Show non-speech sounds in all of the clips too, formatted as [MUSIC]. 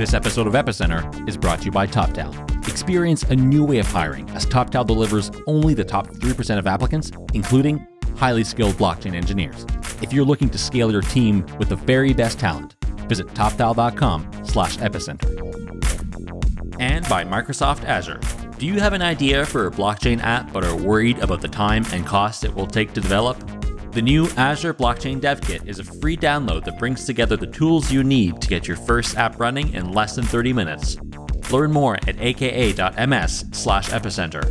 This episode of Epicenter is brought to you by TopTal. Experience a new way of hiring as TopTal delivers only the top 3% of applicants, including highly skilled blockchain engineers. If you're looking to scale your team with the very best talent, visit toptal.com slash epicenter. And by Microsoft Azure. Do you have an idea for a blockchain app but are worried about the time and cost it will take to develop? The new Azure Blockchain Dev Kit is a free download that brings together the tools you need to get your first app running in less than 30 minutes. Learn more at aka.ms slash epicenter.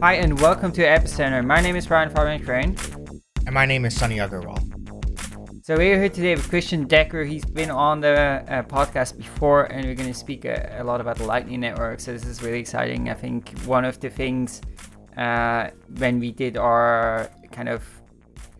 Hi and welcome to Epicenter. My name is Brian Fabian Crain. And my name is Sunny Aggarwal. So we're here today with Christian Decker. He's been on the uh, podcast before, and we're going to speak a, a, lot about the Lightning Network. So this is really exciting. I think one of the things uh, when we did our kind of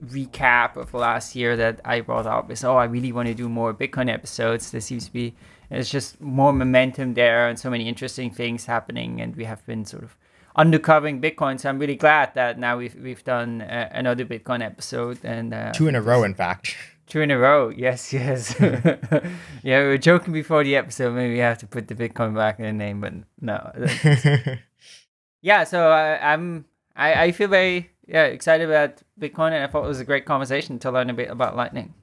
recap of last year that I brought up is, oh, I really want to do more Bitcoin episodes. There seems to be, there's just more momentum there and so many interesting things happening. And we have been sort of undercovering Bitcoin. So I'm really glad that now we've, we've done uh, another Bitcoin episode. and uh, Two in a row, in fact. Two in a row, yes, [LAUGHS] yes. yeah, we were joking before the episode. Maybe we have to put the Bitcoin back in the name, but no. [LAUGHS] yeah, so uh, I'm I, I feel very yeah excited about Bitcoin, and I thought it was a great conversation to learn a bit about Lightning.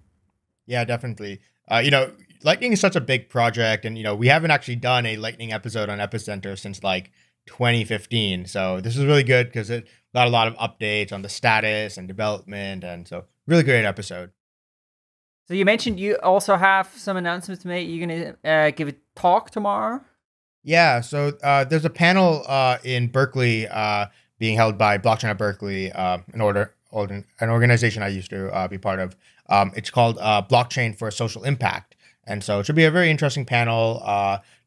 Yeah, definitely. Uh, you know, Lightning is such a big project, and you know we haven't actually done a Lightning episode on Epicenter since like 2015. So this is really good because it got a lot of updates on the status and development, and so really great episode. So you mentioned you also have some announcements to make. You're gonna uh, give a talk tomorrow. Yeah, so uh, there's a panel uh, in Berkeley uh, being held by Blockchain at Berkeley, uh, an order, an organization I used to uh, be part of. Um, it's called Blockchain for Social Impact, and so it should be a very interesting panel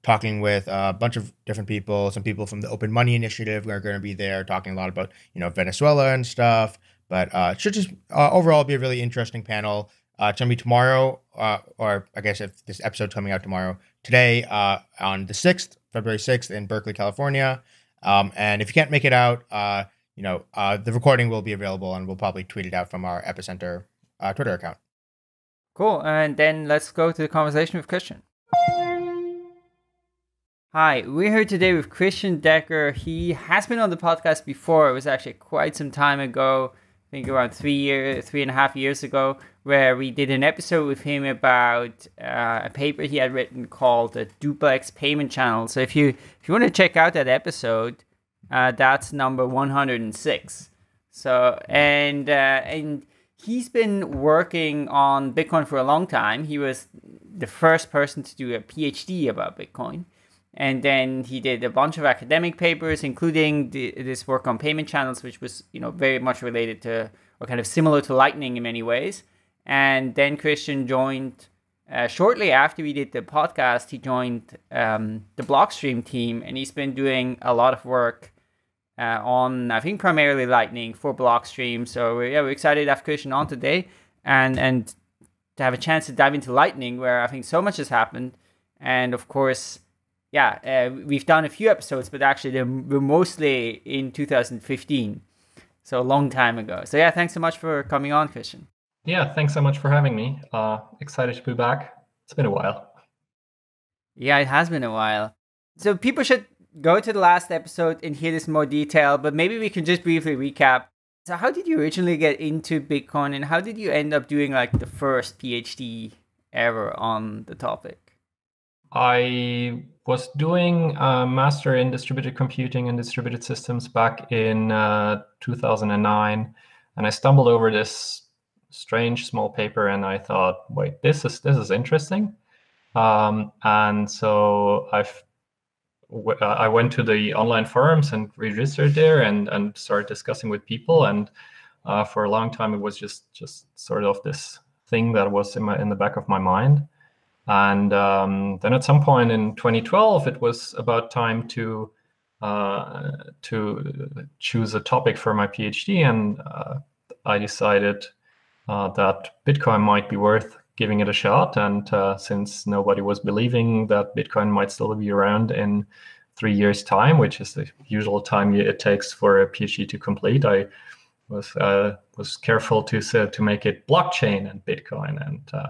talking with a bunch of different people. Some people from the Open Money Initiative are going to be there, talking a lot about you know Venezuela and stuff. But it should just overall be a really interesting panel. Uh, it's gonna be tomorrow, uh, or I guess if this episode's coming out tomorrow, today uh, on the sixth, February sixth, in Berkeley, California. Um, and if you can't make it out, uh, you know uh, the recording will be available, and we'll probably tweet it out from our Epicenter uh, Twitter account. Cool. And then let's go to the conversation with Christian. Hi, we're here today with Christian Decker. He has been on the podcast before. It was actually quite some time ago I think around three years, three and a half years ago, where we did an episode with him about uh, a paper he had written called the Duplex Payment Channel. So if you if you want to check out that episode, uh, that's number one hundred and six. So and uh, and he's been working on Bitcoin for a long time. He was the first person to do a PhD about Bitcoin. And then he did a bunch of academic papers, including the, this work on payment channels, which was you know very much related to or kind of similar to Lightning in many ways. And then Christian joined uh, shortly after we did the podcast. He joined um, the Blockstream team, and he's been doing a lot of work uh, on I think primarily Lightning for Blockstream. So we're, yeah, we're excited to have Christian on today, and and to have a chance to dive into Lightning, where I think so much has happened, and of course yeah, uh, we've done a few episodes, but actually they were mostly in 2015, so a long time ago. So yeah, thanks so much for coming on, Christian. Yeah, thanks so much for having me. Uh, excited to be back. It's been a while. Yeah, it has been a while. So people should go to the last episode and hear this more detail, but maybe we can just briefly recap. So how did you originally get into Bitcoin and how did you end up doing like the first PhD ever on the topic? I was doing a master in distributed computing and distributed systems back in uh, 2009, and I stumbled over this strange small paper, and I thought, wait, this is this is interesting. Um, and so I've uh, I went to the online forums and registered there and and started discussing with people. And uh, for a long time, it was just just sort of this thing that was in my in the back of my mind. And um, then at some point in 2012, it was about time to uh, to choose a topic for my PhD, and uh, I decided uh, that Bitcoin might be worth giving it a shot. And uh, since nobody was believing that Bitcoin might still be around in three years' time, which is the usual time it takes for a PhD to complete, I was uh, was careful to to make it blockchain and Bitcoin and uh,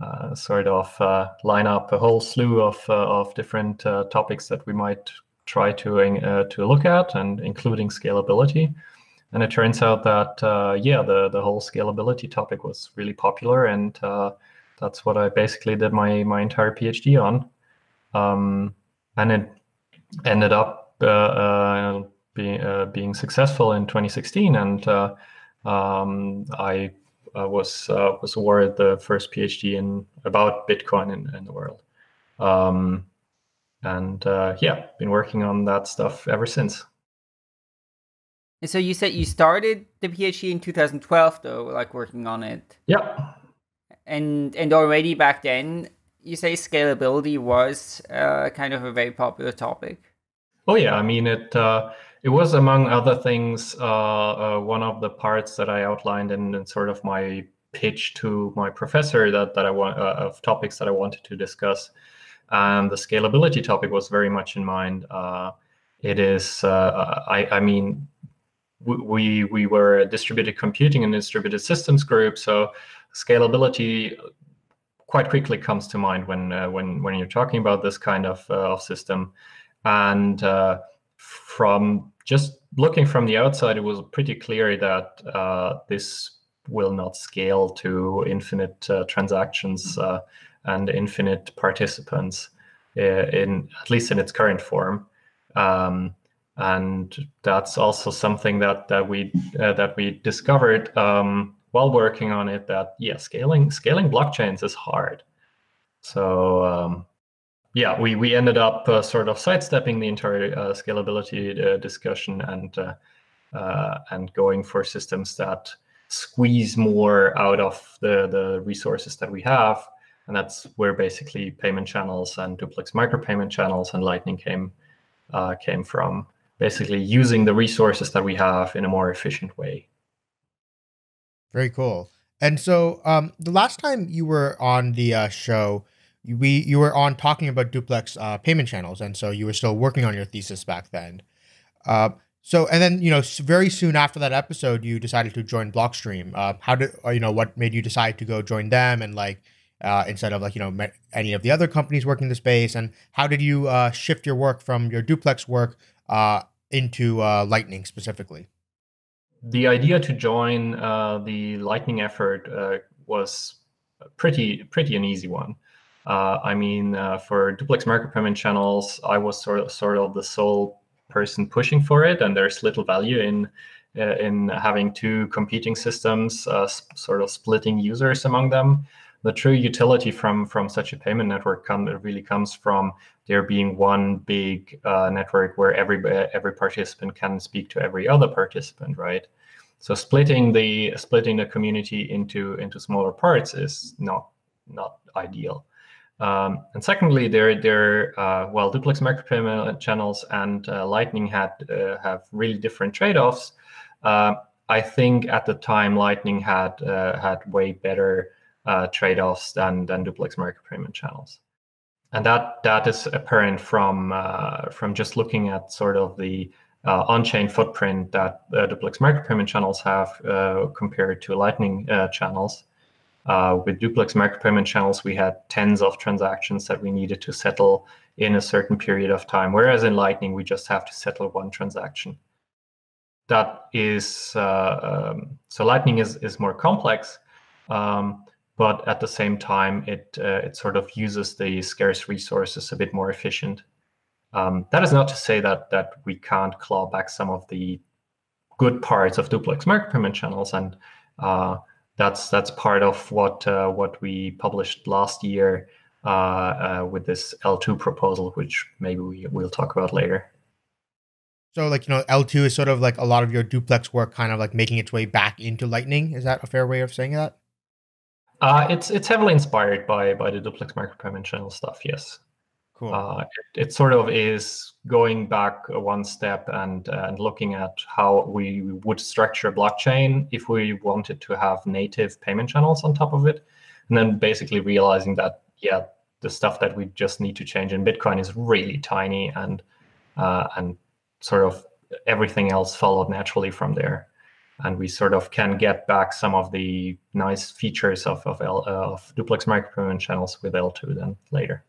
uh, sort of uh, line up a whole slew of of different topics that we might try to to look at, and including scalability. And it turns out that yeah, the the whole scalability topic was really popular, and that's what I basically did my my entire PhD on. Um, and it ended up being uh, being successful in 2016, and uh, um, I uh, was was awarded the first PhD in about Bitcoin in, in the world. Um, and yeah, been working on that stuff ever since. And so you said you started the PhD in 2012, though, like working on it. Yeah. And and already back then, you say scalability was uh, kind of a very popular topic. Oh yeah, I mean it. Uh, it was among other things uh, uh, one of the parts that I outlined in, in, sort of my pitch to my professor that that I want uh, of topics that I wanted to discuss, and the scalability topic was very much in mind. Uh, it is, uh, I, I mean, we we were a distributed computing and distributed systems group, so scalability quite quickly comes to mind when uh, when when you're talking about this kind of of system, and from just looking from the outside, it was pretty clear that uh, this will not scale to infinite uh, transactions uh, and infinite participants uh, in at least in its current form. Um, and that's also something that that we uh, that we discovered um, while working on it. That yeah, scaling scaling blockchains is hard. So um, yeah, we we ended up uh, sort of sidestepping the entire uh, scalability uh, discussion and uh, uh, and going for systems that squeeze more out of the the resources that we have, and that's where basically payment channels and duplex micropayment channels and Lightning came came from. Basically, using the resources that we have in a more efficient way. Very cool. And so, um, the last time you were on the show we you were on talking about duplex uh, payment channels, and so you were still working on your thesis back then. Uh, so and then you know very soon after that episode, you decided to join Blockstream. Uh, how did you know what made you decide to go join them and like uh, instead of like you know any of the other companies working in the space? And how did you uh, shift your work from your duplex work uh, into Lightning specifically? The idea to join the Lightning effort was pretty pretty an easy one. Uh, I mean, uh, for duplex micropayment channels, I was sort of sort of the sole person pushing for it, and there's little value in uh, in having two competing systems, uh, sort of splitting users among them. The true utility from from such a payment network come it really comes from there being one big uh, network where every every participant can speak to every other participant, right? So splitting the splitting the community into into smaller parts is not not ideal. Um, and secondly, there, there, uh, well, duplex micropayment channels and uh, Lightning had uh, have really different trade-offs. Uh, I think at the time Lightning had uh, had way better uh, trade-offs than than duplex micropayment channels, and that that is apparent from from just looking at sort of the on-chain footprint that duplex market micropayment channels have compared to Lightning channels. Uh, with duplex micropayment channels, we had tens of transactions that we needed to settle in a certain period of time, whereas in Lightning, we just have to settle one transaction. That is, uh, um, so Lightning is, is more complex, um, but at the same time, it, uh, it sort of uses the scarce resources a bit more efficient. Um, that is not to say that, that we can't claw back some of the good parts of duplex micropayment channels and uh, that's that's part of what uh, what we published last year uh, uh, with this eltoo proposal, which maybe we, we'll talk about later. So, like you know, eltoo is sort of like a lot of your duplex work, kind of like making its way back into Lightning. Is that a fair way of saying that? Uh, it's it's heavily inspired by by the duplex micropayment channel stuff. Yes. Cool. Uh, it, it, sort of is going back one step and and looking at how we would structure blockchain if we wanted to have native payment channels on top of it. and then basically realizing that yeah, the stuff that we just need to change in Bitcoin is really tiny, and uh, and sort of everything else followed naturally from there. And we sort of can get back some of the nice features of of, L, uh, of duplex micropayment channels with eltoo then later.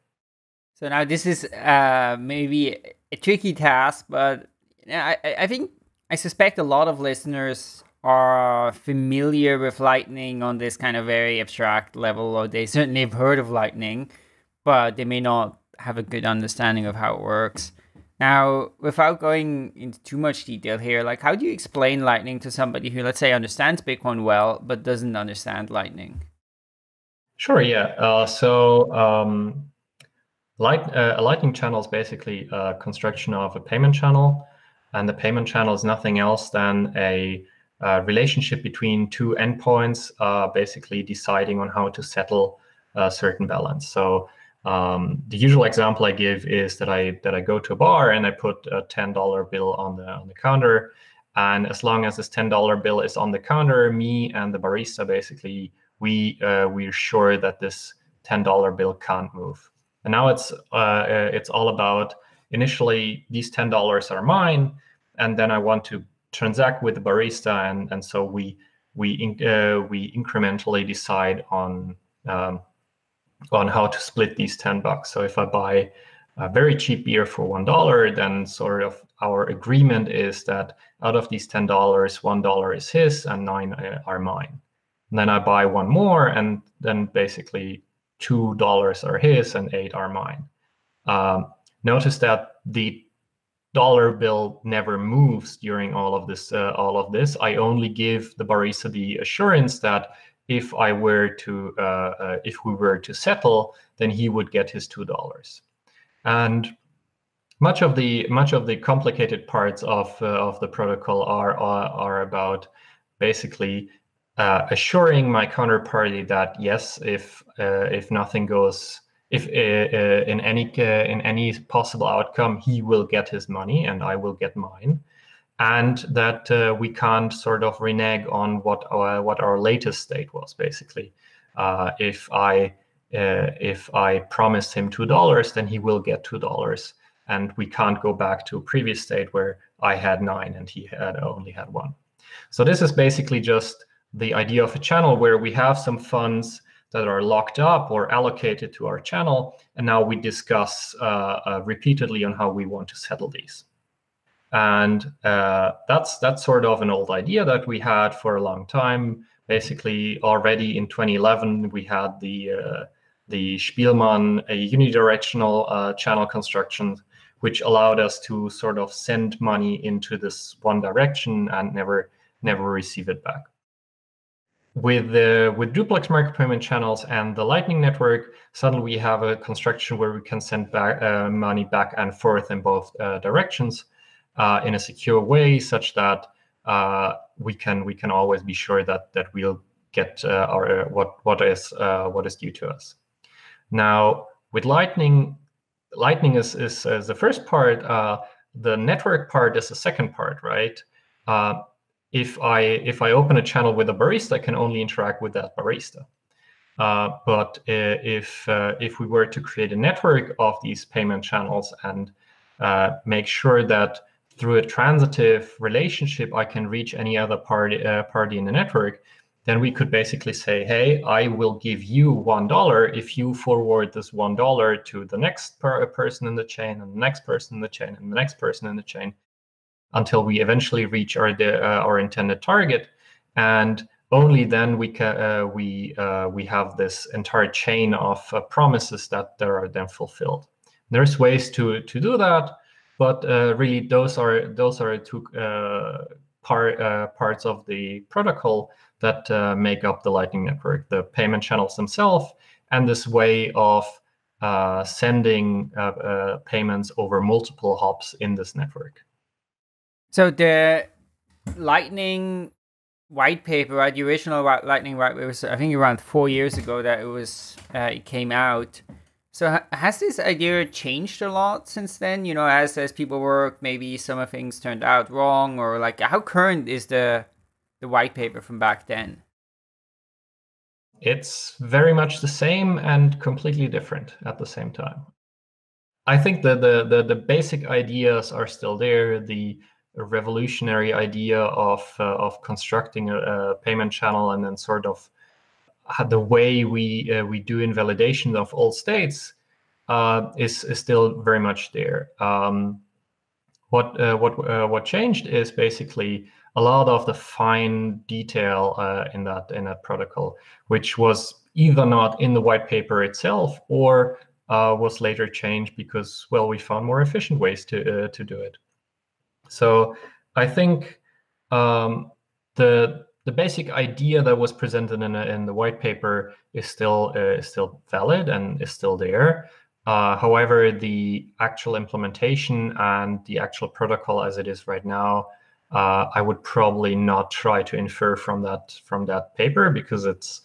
So now this is uh, maybe a tricky task, but I, I think I suspect a lot of listeners are familiar with Lightning on this kind of very abstract level, or they certainly have heard of Lightning, but they may not have a good understanding of how it works. Now, without going into too much detail here, like how do you explain Lightning to somebody who, let's say, understands Bitcoin well but doesn't understand Lightning? Sure. Yeah. Uh, so um, Light, uh, a Lightning channel is basically a construction of a payment channel, and the payment channel is nothing else than a, a relationship between two endpoints, uh, basically deciding on how to settle a certain balance. So um, the usual example I give is that I that I go to a bar and I put a ten dollar bill on the on the counter, and as long as this ten dollar bill is on the counter, me and the barista basically we uh, we're sure that this ten dollar bill can't move. And now it's uh, uh, it's all about initially these ten dollars are mine, and then I want to transact with the barista, and and so we we uh, we incrementally decide on um, on how to split these ten bucks. So if I buy a very cheap beer for one dollar, then sort of our agreement is that out of these ten dollars, one dollar is his and nine uh, are mine. And then I buy one more, and then basically two dollars are his and eight are mine. Um, notice that the dollar bill never moves during all of this. Uh, all of this, I only give the barista the assurance that if I were to, uh, uh, if we were to settle, then he would get his two dollars. And much of the much of the complicated parts of uh, of the protocol are, are are about basically uh, assuring my counterparty that yes, if uh, if nothing goes, if uh, in any in any possible outcome, he will get his money and I will get mine, and that uh, we can't sort of renege on what our what our latest state was. Basically, if I if I promised him two dollars, then he will get two dollars, and we can't go back to a previous state where I had nine and he had only had one. So this is basically just the idea of a channel where we have some funds that are locked up or allocated to our channel, and now we discuss uh, uh, repeatedly on how we want to settle these. And uh, that's that's sort of an old idea that we had for a long time. Basically, already in 2011, we had the uh, the Spilman unidirectional uh, channel construction, which allowed us to sort of send money into this one direction and never never receive it back with the with duplex micropayment channels and the lightning network suddenly we have a construction where we can send back uh, money back and forth in both uh, directions uh, in a secure way such that uh, we can we can always be sure that that we'll get uh, our what what is uh, what is due to us now with lightning lightning is is, is the first part the network part is the second part right if I if I open a channel with a barista, I can only interact with that barista. Uh, but uh, if uh, if we were to create a network of these payment channels and uh, make sure that through a transitive relationship I can reach any other party uh, party in the network, then we could basically say, hey, I will give you one dollar if you forward this one dollar to the next per- person in the chain and the next person in the chain and the next person in the chain until we eventually reach our uh, our intended target, and only then we can uh, we uh, we have this entire chain of uh, promises that that are then fulfilled. There's ways to to do that, but uh, really those are those are two uh, part parts of the protocol that make up the Lightning Network: the payment channels themselves and this way of sending payments over multiple hops in this network. So the Lightning white paper, right? The original Lightning white paper was, I think, around four years ago that it was uh, it came out. So has this idea changed a lot since then? You know, as as people work, maybe some of things turned out wrong, or like how current is the the white paper from back then? It's very much the same and completely different at the same time. I think the the the, the basic ideas are still there. The revolutionary idea of uh, of constructing a, a, payment channel and then sort of the way we uh, we do invalidation of all states uh, is, is still very much there. Um, what uh, what uh, what changed is basically a lot of the fine detail uh, in that in that protocol, which was either not in the white paper itself or uh, was later changed because well we found more efficient ways to uh, to do it. So I think um, the the basic idea that was presented in, a, in the white paper is still uh, is still valid and is still there. Uh, however, the actual implementation and the actual protocol as it is right now, uh, I would probably not try to infer from that from that paper because it's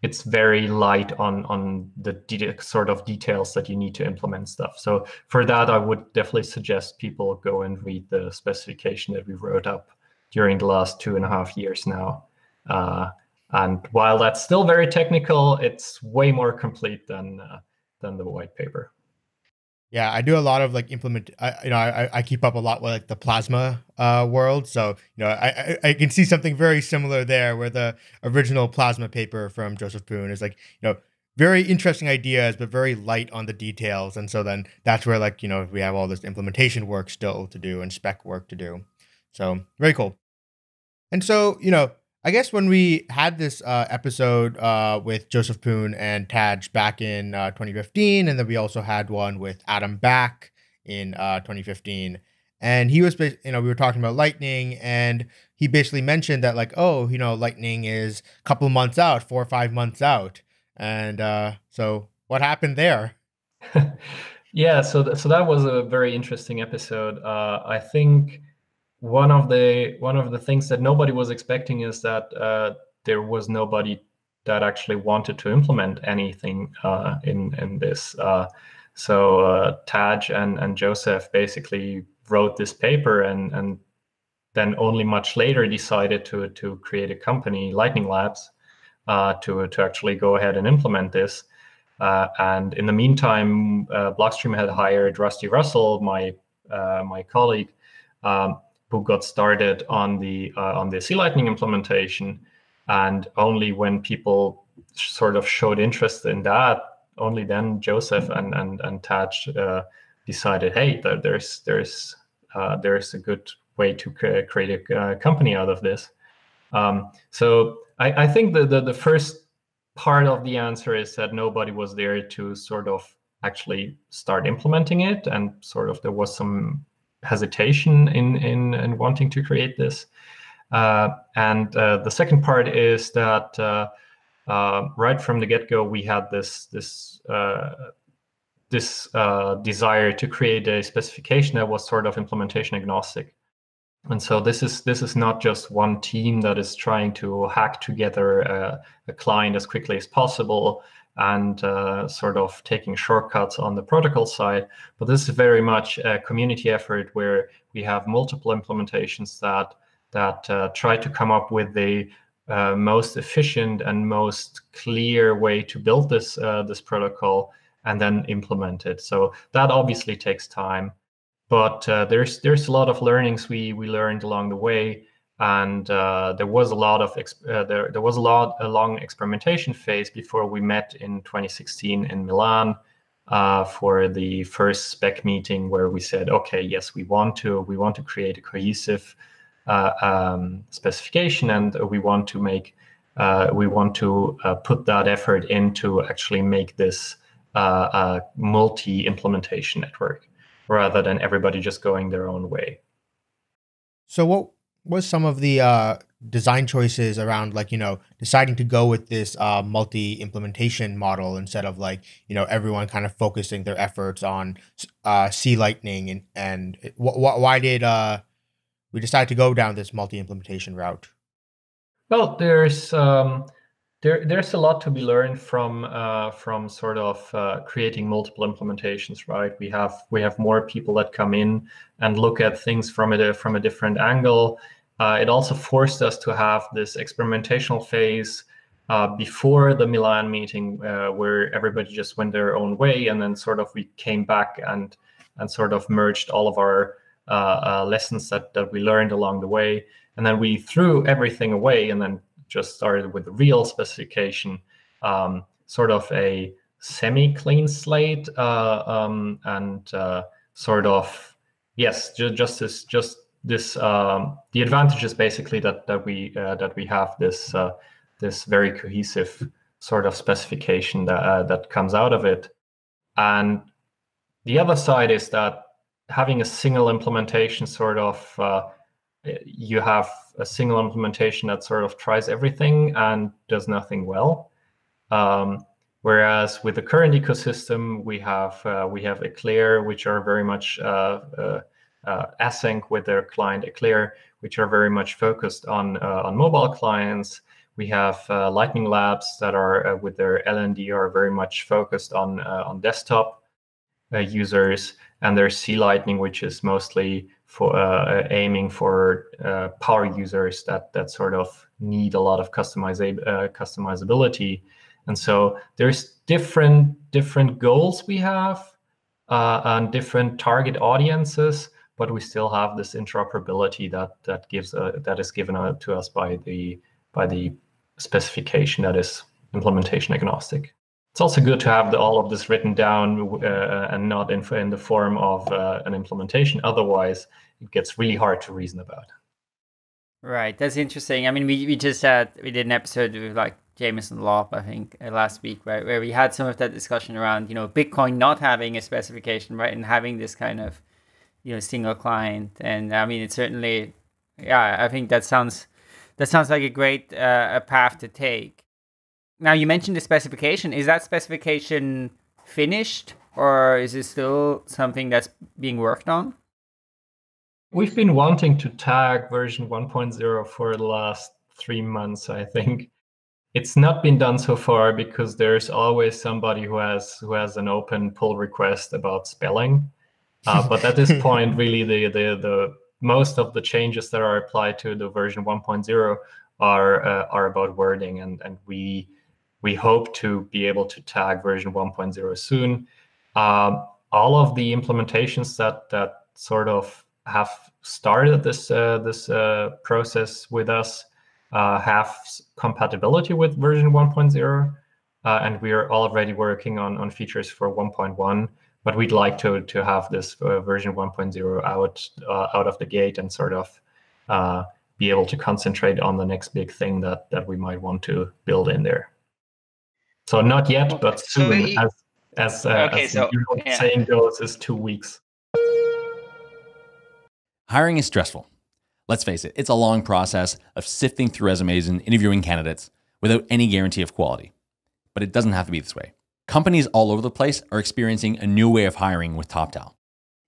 it's very light on on the sort of details that you need to implement stuff. So for that, I would definitely suggest people go and read the specification that we wrote up during the last two and a half years now. Uh, and while that's still very technical, it's way more complete than uh, than the white paper. Yeah, I do a lot of like implement. I, you know, I, I keep up a lot with like the plasma uh, world, so you know, I, I can see something very similar there, where the original plasma paper from Joseph Poon is like, you know, very interesting ideas, but very light on the details, and so then that's where like you know we have all this implementation work still to do and spec work to do. So very cool. And so you know, I guess when we had this uh, episode uh, with Joseph Poon and Tadge back in uh, 2015, and then we also had one with Adam Back in uh, 2015, and he was, you know, we were talking about Lightning, and he basically mentioned that like, oh, you know, Lightning is a couple months out, four or five months out, and uh, so what happened there? [LAUGHS] yeah, so th- so that was a very interesting episode. Uh, I think one of the one of the things that nobody was expecting is that uh, there was nobody that actually wanted to implement anything uh, in in this. Uh, so uh, Tadge and and Joseph basically wrote this paper and and then only much later decided to to create a company, Lightning Labs, uh, to to actually go ahead and implement this. Uh, and in the meantime, Blockstream had hired Rusty Russell, my my colleague. Um, who got started on the uh, on the C Lightning implementation, and only when people sort of showed interest in that, only then Joseph and and and Tadge uh, decided, hey, there's there's uh, there's a good way to create a uh, company out of this. Um, so I, I think the, the the first part of the answer is that nobody was there to sort of actually start implementing it, and sort of there was some hesitation in in, in wanting to create this. Uh, and uh, the second part is that uh, uh right from the get-go, we had this this uh, this uh, desire to create a specification that was sort of implementation agnostic. And so this is this is not just one team that is trying to hack together a, a client as quickly as possible and uh, sort of taking shortcuts on the protocol side. But this is very much a community effort where we have multiple implementations that that uh, try to come up with the uh, most efficient and most clear way to build this uh, this protocol and then implement it. So that obviously takes time, but uh, there's there's a lot of learnings we we learned along the way and uh, there was a lot of uh, there, there was a lot a long experimentation phase before we met in 2016 in Milan uh, for the first spec meeting where we said okay yes we want to we want to create a cohesive uh, um, specification and we want to make uh, we want to uh, put that effort into actually make this multi implementation network rather than everybody just going their own way. So what was some of the uh, design choices around like you know deciding to go with this uh, multi implementation model instead of like you know everyone kind of focusing their efforts on uh, C Lightning and and wh- wh- why did uh, we decide to go down this multi implementation route? Well, there's um, there there's a lot to be learned from uh, from sort of uh, creating multiple implementations, right? We have we have more people that come in and look at things from a from a different angle uh, it also forced us to have this experimentational phase uh, before the Milan meeting, uh, where everybody just went their own way, and then sort of we came back and and sort of merged all of our uh, uh, lessons that that we learned along the way, and then we threw everything away, and then just started with the real specification, um, sort of a semi-clean slate, uh, um, and sort of yes, ju- just this just this um, the advantage is basically that that we that we have this this very cohesive sort of specification that uh, that comes out of it. And the other side is that having a single implementation sort of uh, you have a single implementation that sort of tries everything and does nothing well. Um, whereas with the current ecosystem, we have uh, we have Eclair, which are very much uh, uh, uh ACINQ with their client Eclair, which are very much focused on uh, on mobile clients. We have uh, Lightning Labs that are uh, with their LND are very much focused on uh, on desktop uh, users, and there's C Lightning, which is mostly for uh, aiming for uh, power users that that sort of need a lot of customiza- customizability. And so there's different different goals we have and different target audiences but we still have this interoperability that that gives uh, that is given uh, to us by the by the specification that is implementation agnostic. It's also good to have the, all of this written down uh, and not in, in the form of uh, an implementation. Otherwise, it gets really hard to reason about. Right, that's interesting. I mean, we, we just had we did an episode with like Jameson Lopp, I think, uh, last week, right, where we had some of that discussion around you know Bitcoin not having a specification, right, and having this kind of you know single client. And I mean, it certainly, yeah, I think that sounds that sounds like a great uh, a path to take. Now you mentioned the specification. Is that specification finished, or is it still something that's being worked on? We've been wanting to tag version 1.0 for the last three months, I think. It's not been done so far because there's always somebody who has who has an open pull request about spelling. Uh, but at this point, really, the the the most of the changes that are applied to the version 1.0 are uh, are about wording, and and we we hope to be able to tag version 1.0 soon. Um, all of the implementations that that sort of have started this uh, this uh, process with us uh, have compatibility with version 1.0, uh, and we are already working on on features for 1.1 but we'd like to to have this uh, version 1.0 out uh, out of the gate and sort of uh, be able to concentrate on the next big thing that that we might want to build in there. So not yet, but soon, so as as, uh, okay, as so, yeah. saying goes, is two weeks. Hiring is stressful. Let's face it, it's a long process of sifting through resumes and interviewing candidates without any guarantee of quality. But it doesn't have to be this way. Companies all over the place are experiencing a new way of hiring with TopTal.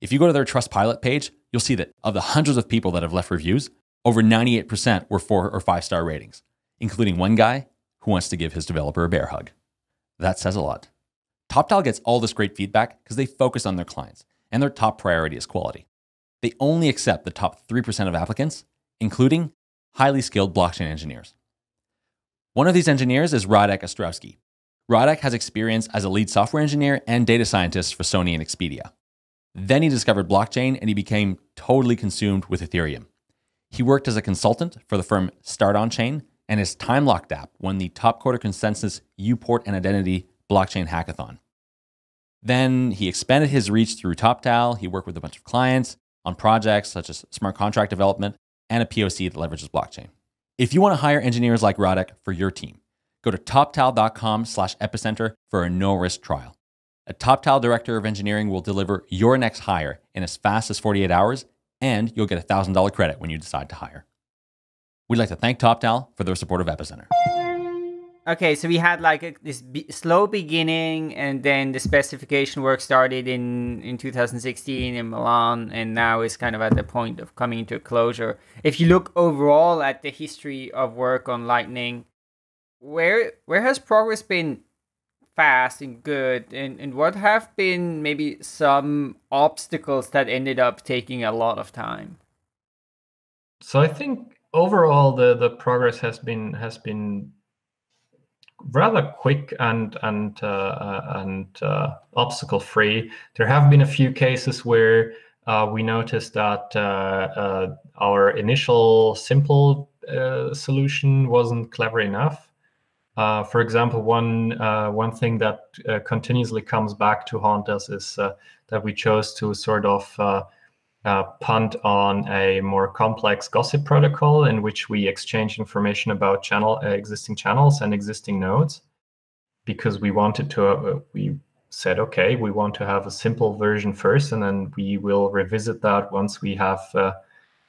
If you go to their Trustpilot page, you'll see that of the hundreds of people that have left reviews, over 98% were four or five star ratings, including one guy who wants to give his developer a bear hug. That says a lot. TopTal gets all this great feedback because they focus on their clients, and their top priority is quality. They only accept the top 3% of applicants, including highly skilled blockchain engineers. One of these engineers is Radek Ostrowski, Radek has experience as a lead software engineer and data scientist for Sony and Expedia. Then he discovered blockchain and he became totally consumed with Ethereum. He worked as a consultant for the firm Start On Chain, and his time locked app won the top quarter consensus Uport and Identity blockchain hackathon. Then he expanded his reach through TopTal. He worked with a bunch of clients on projects such as smart contract development and a POC that leverages blockchain. If you want to hire engineers like Radek for your team, Go to toptal.com slash epicenter for a no-risk trial. A TopTal Director of Engineering will deliver your next hire in as fast as 48 hours, and you'll get a $1,000 credit when you decide to hire. We'd like to thank TopTal for their support of Epicenter. Okay, so we had like a, this slow beginning, and then the specification work started in in 2016 in Milan, and now is kind of at the point of coming to a closure. If you look overall at the history of work on Lightning, where where has progress been fast and good and, and what have been maybe some obstacles that ended up taking a lot of time so i think overall the the progress has been has been rather quick and and uh, and uh, obstacle free. There have been a few cases where uh, we noticed that uh, uh, our initial simple uh, solution wasn't clever enough. For example, one one thing that continuously comes back to haunt us is that we chose to sort of uh, punt on a more complex gossip protocol in which we exchange information about channel uh, existing channels and existing nodes because we wanted to uh, we said okay we want to have a simple version first and then we will revisit that once we have uh, uh, uh,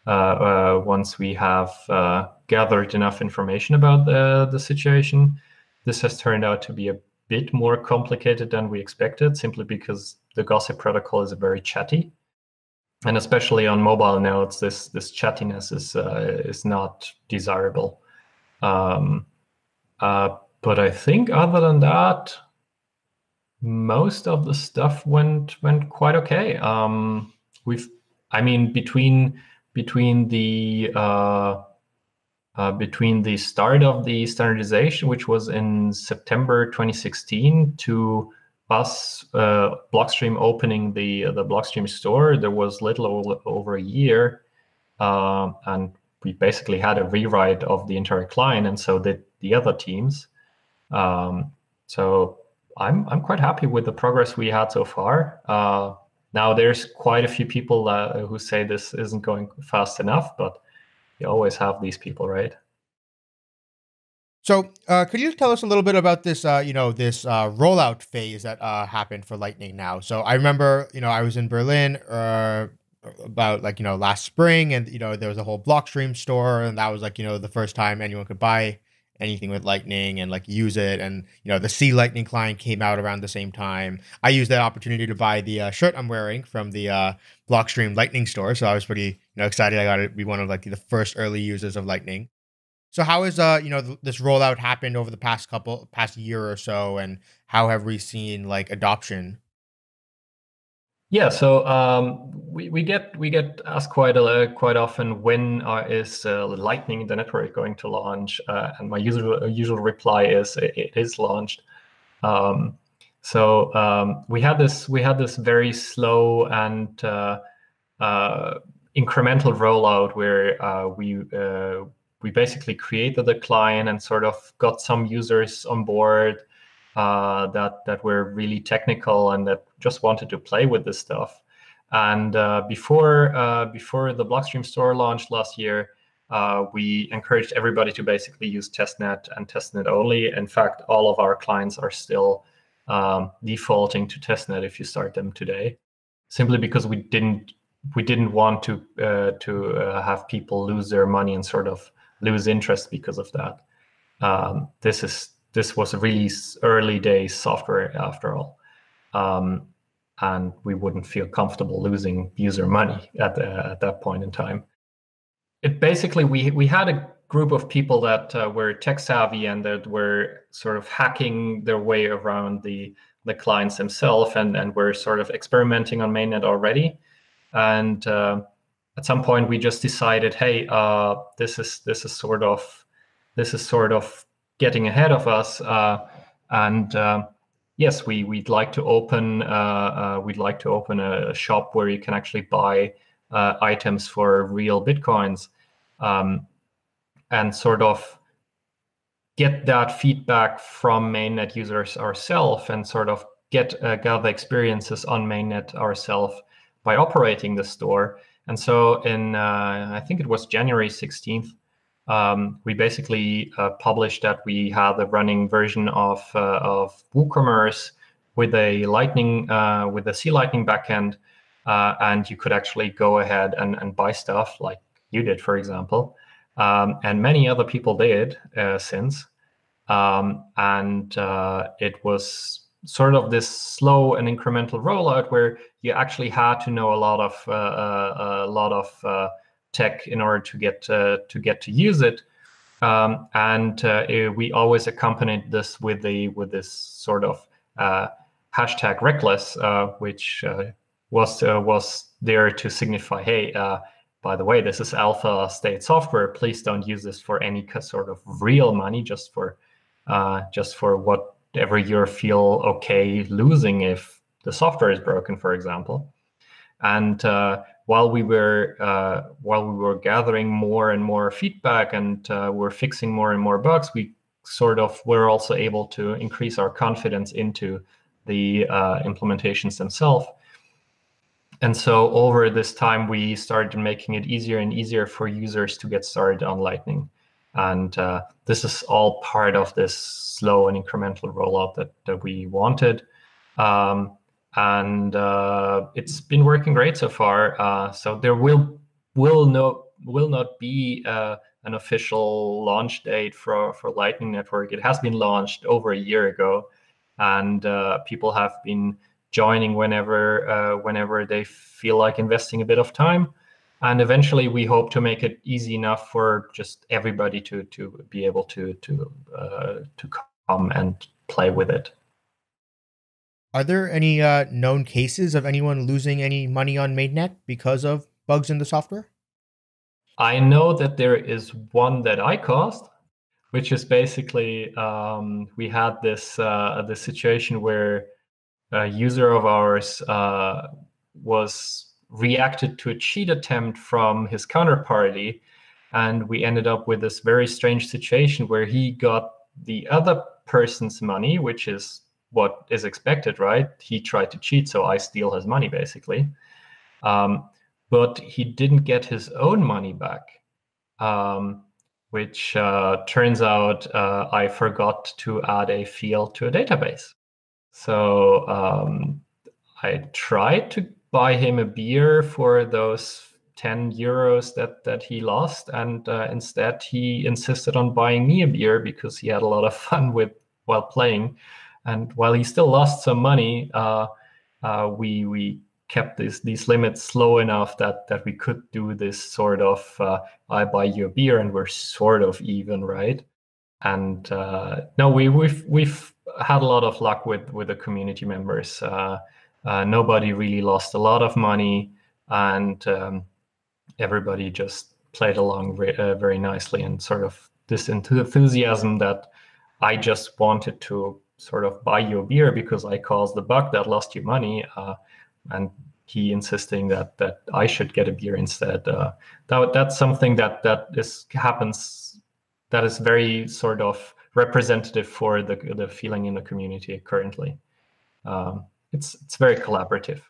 once we have gathered enough information about the, the situation this has turned out to be a bit more complicated than we expected simply because the gossip protocol is very chatty and especially on mobile nodes, this this chattiness is uh, is not desirable. Um, uh, but I think other than that, most of the stuff went went quite okay. Um, we've, I mean, between between the uh, uh, between the start of the standardization, which was in September 2016, to us uh, Blockstream opening the the Blockstream store, there was little over, a year, uh, and we basically had a rewrite of the entire client, and so did the other teams. Um, so I'm I'm quite happy with the progress we had so far. Uh, now there's quite a few people uh, who say this isn't going fast enough, but you always have these people, right? So, uh, could you tell us a little bit about this, uh, you know, this uh, rollout phase that uh, happened for Lightning now? So, I remember, you know, I was in Berlin uh, about like, you know, last spring, and you know, there was a whole Blockstream store, and that was like, you know, the first time anyone could buy anything with Lightning and like use it. And you know, the C Lightning client came out around the same time. I used that opportunity to buy the uh, shirt I'm wearing from the uh, Blockstream Lightning store, so I was pretty, you know, excited. I got to be one of like the first early users of Lightning. So how has uh you know th- this rollout happened over the past couple past year or so, and how have we seen like adoption? Yeah, so um, we, we get we get asked quite a, quite often when is uh, Lightning the network going to launch, uh, and my usual usual reply is it, it is launched. Um, so um, we had this we had this very slow and uh, uh, incremental rollout where uh, we we basically created the client and sort of got some users on board uh, that that were really technical and that just wanted to play with this stuff. And uh, before uh, before the Blockstream store launched last year, uh, we encouraged everybody to basically use testnet and testnet only. In fact, all of our clients are still um, defaulting to testnet if you start them today, simply because we didn't we didn't want to uh, to uh, have people lose their money and sort of lose interest because of that. Um, this is this was a really early days software after all, um, and we wouldn't feel comfortable losing user money at the, at that point in time. It basically we we had a group of people that uh, were tech savvy and that were sort of hacking their way around the the clients themselves and and were sort of experimenting on mainnet already and uh, at some point we just decided, hey, uh, this is this is sort of this is sort of getting ahead of us, uh, and uh, yes, we we'd like to open uh, uh, we'd like to open a, shop where you can actually buy uh, items for real bitcoins, um, and sort of get that feedback from mainnet users ourselves and sort of get gather experiences on mainnet ourselves by operating the store. And so in, uh, I think it was January 16th, um, we basically uh, published that we had a running version of, uh, of WooCommerce with a Lightning, uh, with a C Lightning backend. Uh, and you could actually go ahead and, and buy stuff like you did, for example. Um, and many other people did uh, since. Um, and it was sort of this slow and incremental rollout where you actually had to know a lot of uh, uh, a lot of uh, tech in order to get uh, to get to use it. Um, and uh, it, we always accompanied this with the with this sort of uh, hashtag reckless, which was was there to signify, hey, by the way, this is alpha state software. Please don't use this for any sort of real money, just for uh, just for whatever you feel okay losing if the software is broken, for example. And uh, while we were uh, while we were gathering more and more feedback and uh, we're fixing more and more bugs, we sort of were also able to increase our confidence into the uh, implementations themselves. And so over this time, we started making it easier and easier for users to get started on Lightning. And uh, this is all part of this slow and incremental rollout that, that we wanted. Um, and uh, it's been working great so far. Uh, so there will will no will not be uh, an official launch date for for Lightning Network. It has been launched over a year ago, and uh, people have been joining whenever uh, whenever they feel like investing a bit of time. And eventually, we hope to make it easy enough for just everybody to to be able to to uh, to come and play with it. Are there any uh, known cases of anyone losing any money on mainnet because of bugs in the software? I know that there is one that I caused, which is basically um, we had this uh, this situation where a user of ours uh, was reacted to a cheat attempt from his counterparty, and we ended up with this very strange situation where he got the other person's money, which is what is expected, right? He tried to cheat, so I steal his money basically. Um, but he didn't get his own money back, um, which uh, turns out uh, I forgot to add a field to a database. So um, I tried to buy him a beer for those 10 euros that that he lost and uh, instead he insisted on buying me a beer because he had a lot of fun with while playing and while he still lost some money, uh, uh, we we kept these these limits low enough that that we could do this sort of uh, I buy you a beer and we're sort of even, right? And uh, no, we we've we've had a lot of luck with with the community members. Uh, uh, nobody really lost a lot of money, and um, everybody just played along re- very nicely and sort of this enthusiasm that I just wanted to sort of buy you a beer because I caused the bug that lost you money, uh, and he insisting that that I should get a beer instead. Uh, that that's something that that is happens that is very sort of representative for the the feeling in the community currently. Um, it's it's very collaborative.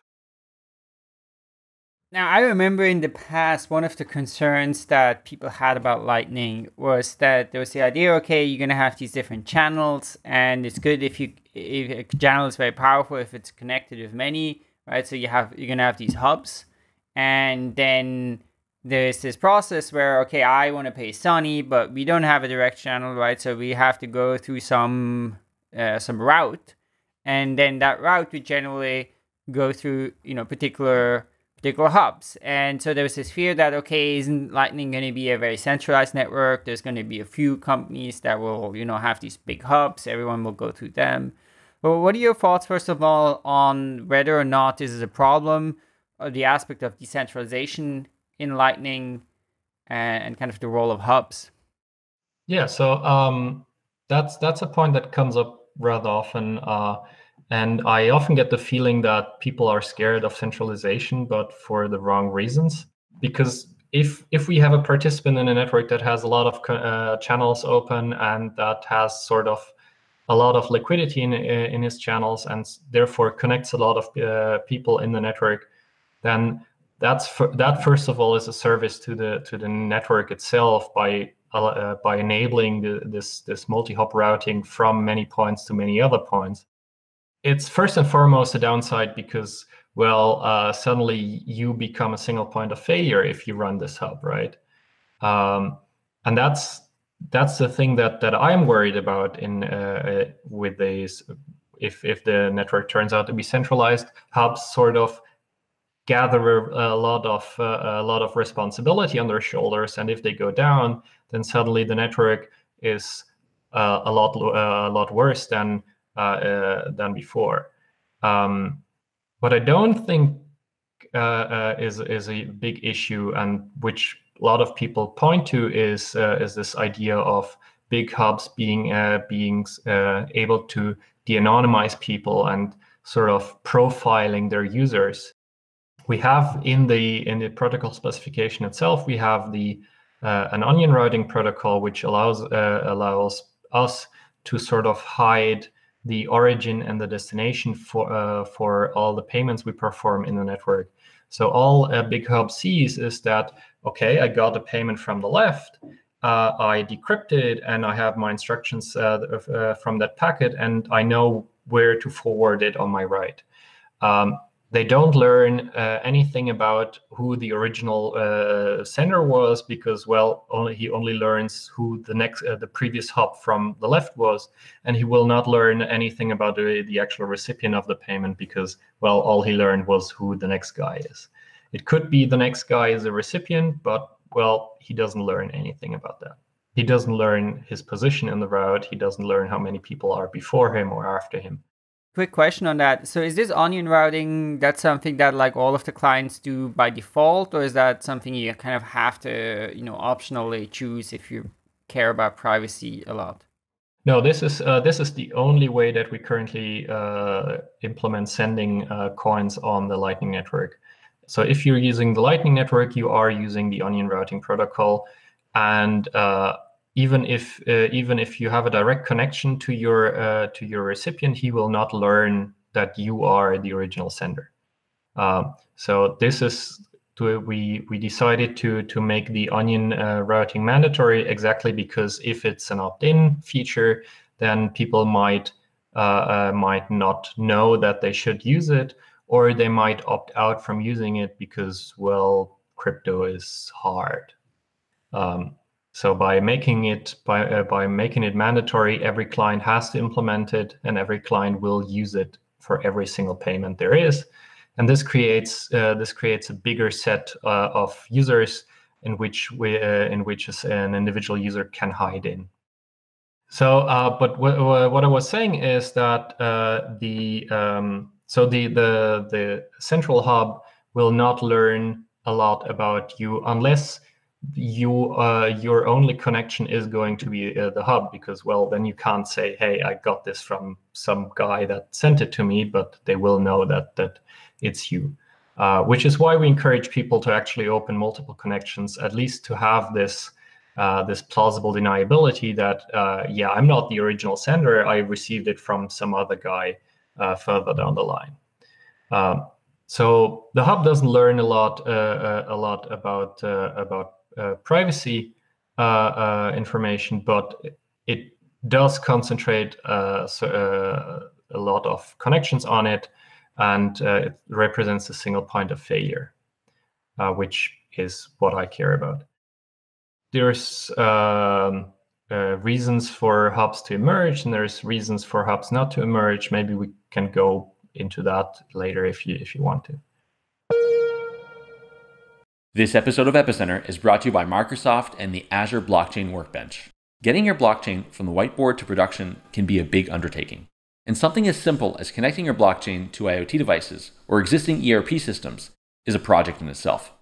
Now, I remember in the past, one of the concerns that people had about Lightning was that there was the idea, okay, you're gonna have these different channels, and it's good if you if a channel is very powerful if it's connected with many, right? So you have you're gonna have these hubs, and then there's this process where okay, I want to pay Sunny, but we don't have a direct channel, right? So we have to go through some uh, some route, and then that route would generally go through you know particular particular hubs. And so there was this fear that, okay, isn't Lightning going to be a very centralized network? There's going to be a few companies that will, you know, have these big hubs. Everyone will go through them. But what are your thoughts, first of all, on whether or not this is a problem, or the aspect of decentralization in Lightning, and, and kind of the role of hubs? Yeah, so um, that's that's a point that comes up rather often. Uh, and I often get the feeling that people are scared of centralization, but for the wrong reasons. Because if if we have a participant in a network that has a lot of uh, channels open and that has sort of a lot of liquidity in in his channels and therefore connects a lot of uh, people in the network, then that's for, that first of all is a service to the to the network itself by uh, by enabling the, this this multi-hop routing from many points to many other points it's first and foremost a downside because well uh, suddenly you become a single point of failure if you run this hub right? Um, and that's that's the thing that that i'm worried about in uh, uh with these if if the network turns out to be centralized hubs sort of gather a lot of uh, a lot of responsibility on their shoulders and if they go down then suddenly the network is uh, a lot uh, a lot worse than than before. Um, what I don't think uh, is is a big issue, and which a lot of people point to, is is this idea of big hubs being uh, being uh, able to de-anonymize people and sort of profiling their users. We have in the in the protocol specification itself, we have the uh, an onion routing protocol which allows uh, allows us to sort of hide the origin and the destination for uh, for all the payments we perform in the network. So all a Big Hub sees is that okay, I got a payment from the left. Uh, I decrypt it and I have my instructions uh, uh, from that packet, and I know where to forward it on my right. Um, they don't learn uh, anything about who the original uh, sender was because well only he only learns who the next uh, the previous hop from the left was and he will not learn anything about the, the actual recipient of the payment because well all he learned was who the next guy is. It could be the next guy is a recipient but well he doesn't learn anything about that. He doesn't learn his position in the route. He doesn't learn how many people are before him or after him quick question on that. So is this onion routing that's something that like all of the clients do by default or is that something you kind of have to, you know, optionally choose if you care about privacy a lot? No, this is uh, this is the only way that we currently uh, implement sending uh, coins on the Lightning Network. So if you're using the Lightning Network, you are using the onion routing protocol, and uh, even if uh, even if you have a direct connection to your uh, to your recipient, he will not learn that you are the original sender. Um, so this is we we decided to to make the onion uh, routing mandatory exactly because if it's an opt-in feature, then people might uh, uh, might not know that they should use it, or they might opt out from using it because well, crypto is hard. Um, so by making it by uh, by making it mandatory, every client has to implement it, and every client will use it for every single payment there is. And this creates uh, this creates a bigger set uh, of users in which we uh, in which an individual user can hide in. So, uh, but what, what I was saying is that uh, the um, so the the the central hub will not learn a lot about you unless you uh, your only connection is going to be uh, the hub because well then you can't say hey i got this from some guy that sent it to me but they will know that that it's you. Uh, which is why we encourage people to actually open multiple connections at least to have this uh, this plausible deniability that uh, yeah i'm not the original sender. I received it from some other guy uh, further down the line. Um, so the hub doesn't learn a lot a lot about about privacy uh, uh, information, but it does concentrate so, a lot of connections on it, and it represents a single point of failure, which is what I care about. There's um, uh, reasons for hubs to emerge and there's reasons for hubs not to emerge maybe we can go into that later if you if you want to this episode of Epicenter is brought to you by Microsoft and the Azure Blockchain Workbench. Getting your blockchain from the whiteboard to production can be a big undertaking. And something as simple as connecting your blockchain to IoT devices or existing ERP systems is a project in itself.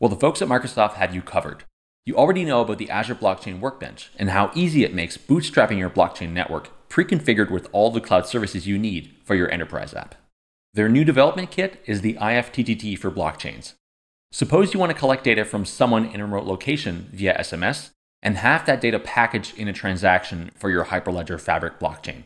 Well, the folks at Microsoft have you covered. You already know about the Azure Blockchain Workbench and how easy it makes bootstrapping your blockchain network pre-configured with all the cloud services you need for your enterprise app. Their new development kit is the IFTTT for blockchains, Suppose you want to collect data from someone in a remote location via SMS and have that data packaged in a transaction for your Hyperledger Fabric blockchain.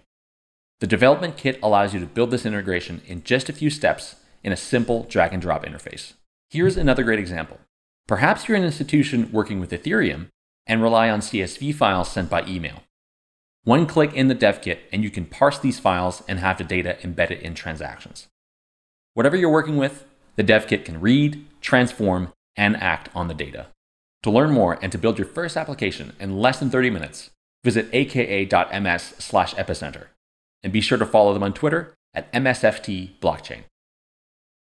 The development kit allows you to build this integration in just a few steps in a simple drag and drop interface. Here's another great example. Perhaps you're an institution working with Ethereum and rely on CSV files sent by email. One click in the dev kit and you can parse these files and have the data embedded in transactions. Whatever you're working with, the dev kit can read, transform, and act on the data. To learn more and to build your first application in less than 30 minutes, visit aka.ms slash epicenter. And be sure to follow them on Twitter at MSFT Blockchain.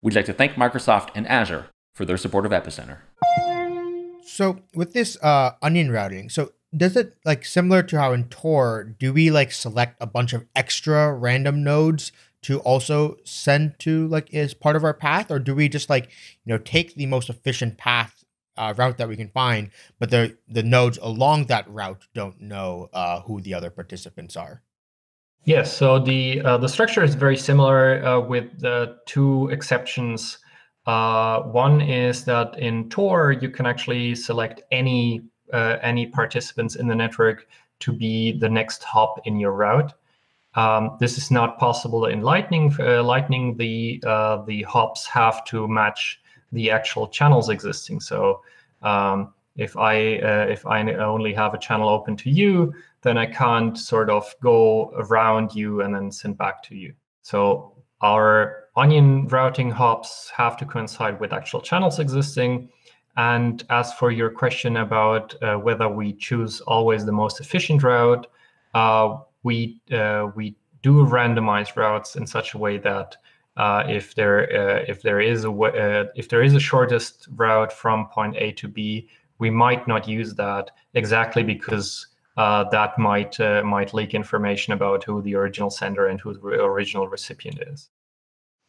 We'd like to thank Microsoft and Azure for their support of Epicenter. So with this uh, onion routing, so does it like similar to how in Tor, do we like select a bunch of extra random nodes to also send to like as part of our path or do we just like you know take the most efficient path uh, route that we can find, but the the nodes along that route don't know uh, who the other participants are. Yes, so the uh, the structure is very similar uh, with the two exceptions. Uh, one is that in Tor you can actually select any uh, any participants in the network to be the next hop in your route. Um, this is not possible in Lightning. Uh, Lightning, the uh, the hops have to match the actual channels existing. So um, if I if I only have a channel open to you, then I can't sort of go around you and then send back to you. So our onion routing hops have to coincide with actual channels existing. And as for your question about uh, whether we choose always the most efficient route, uh, we uh, we do randomize routes in such a way that uh, if there uh, if there is a if there is a shortest route from point A to B, we might not use that exactly because uh, that might uh, might leak information about who the original sender and who the original recipient is.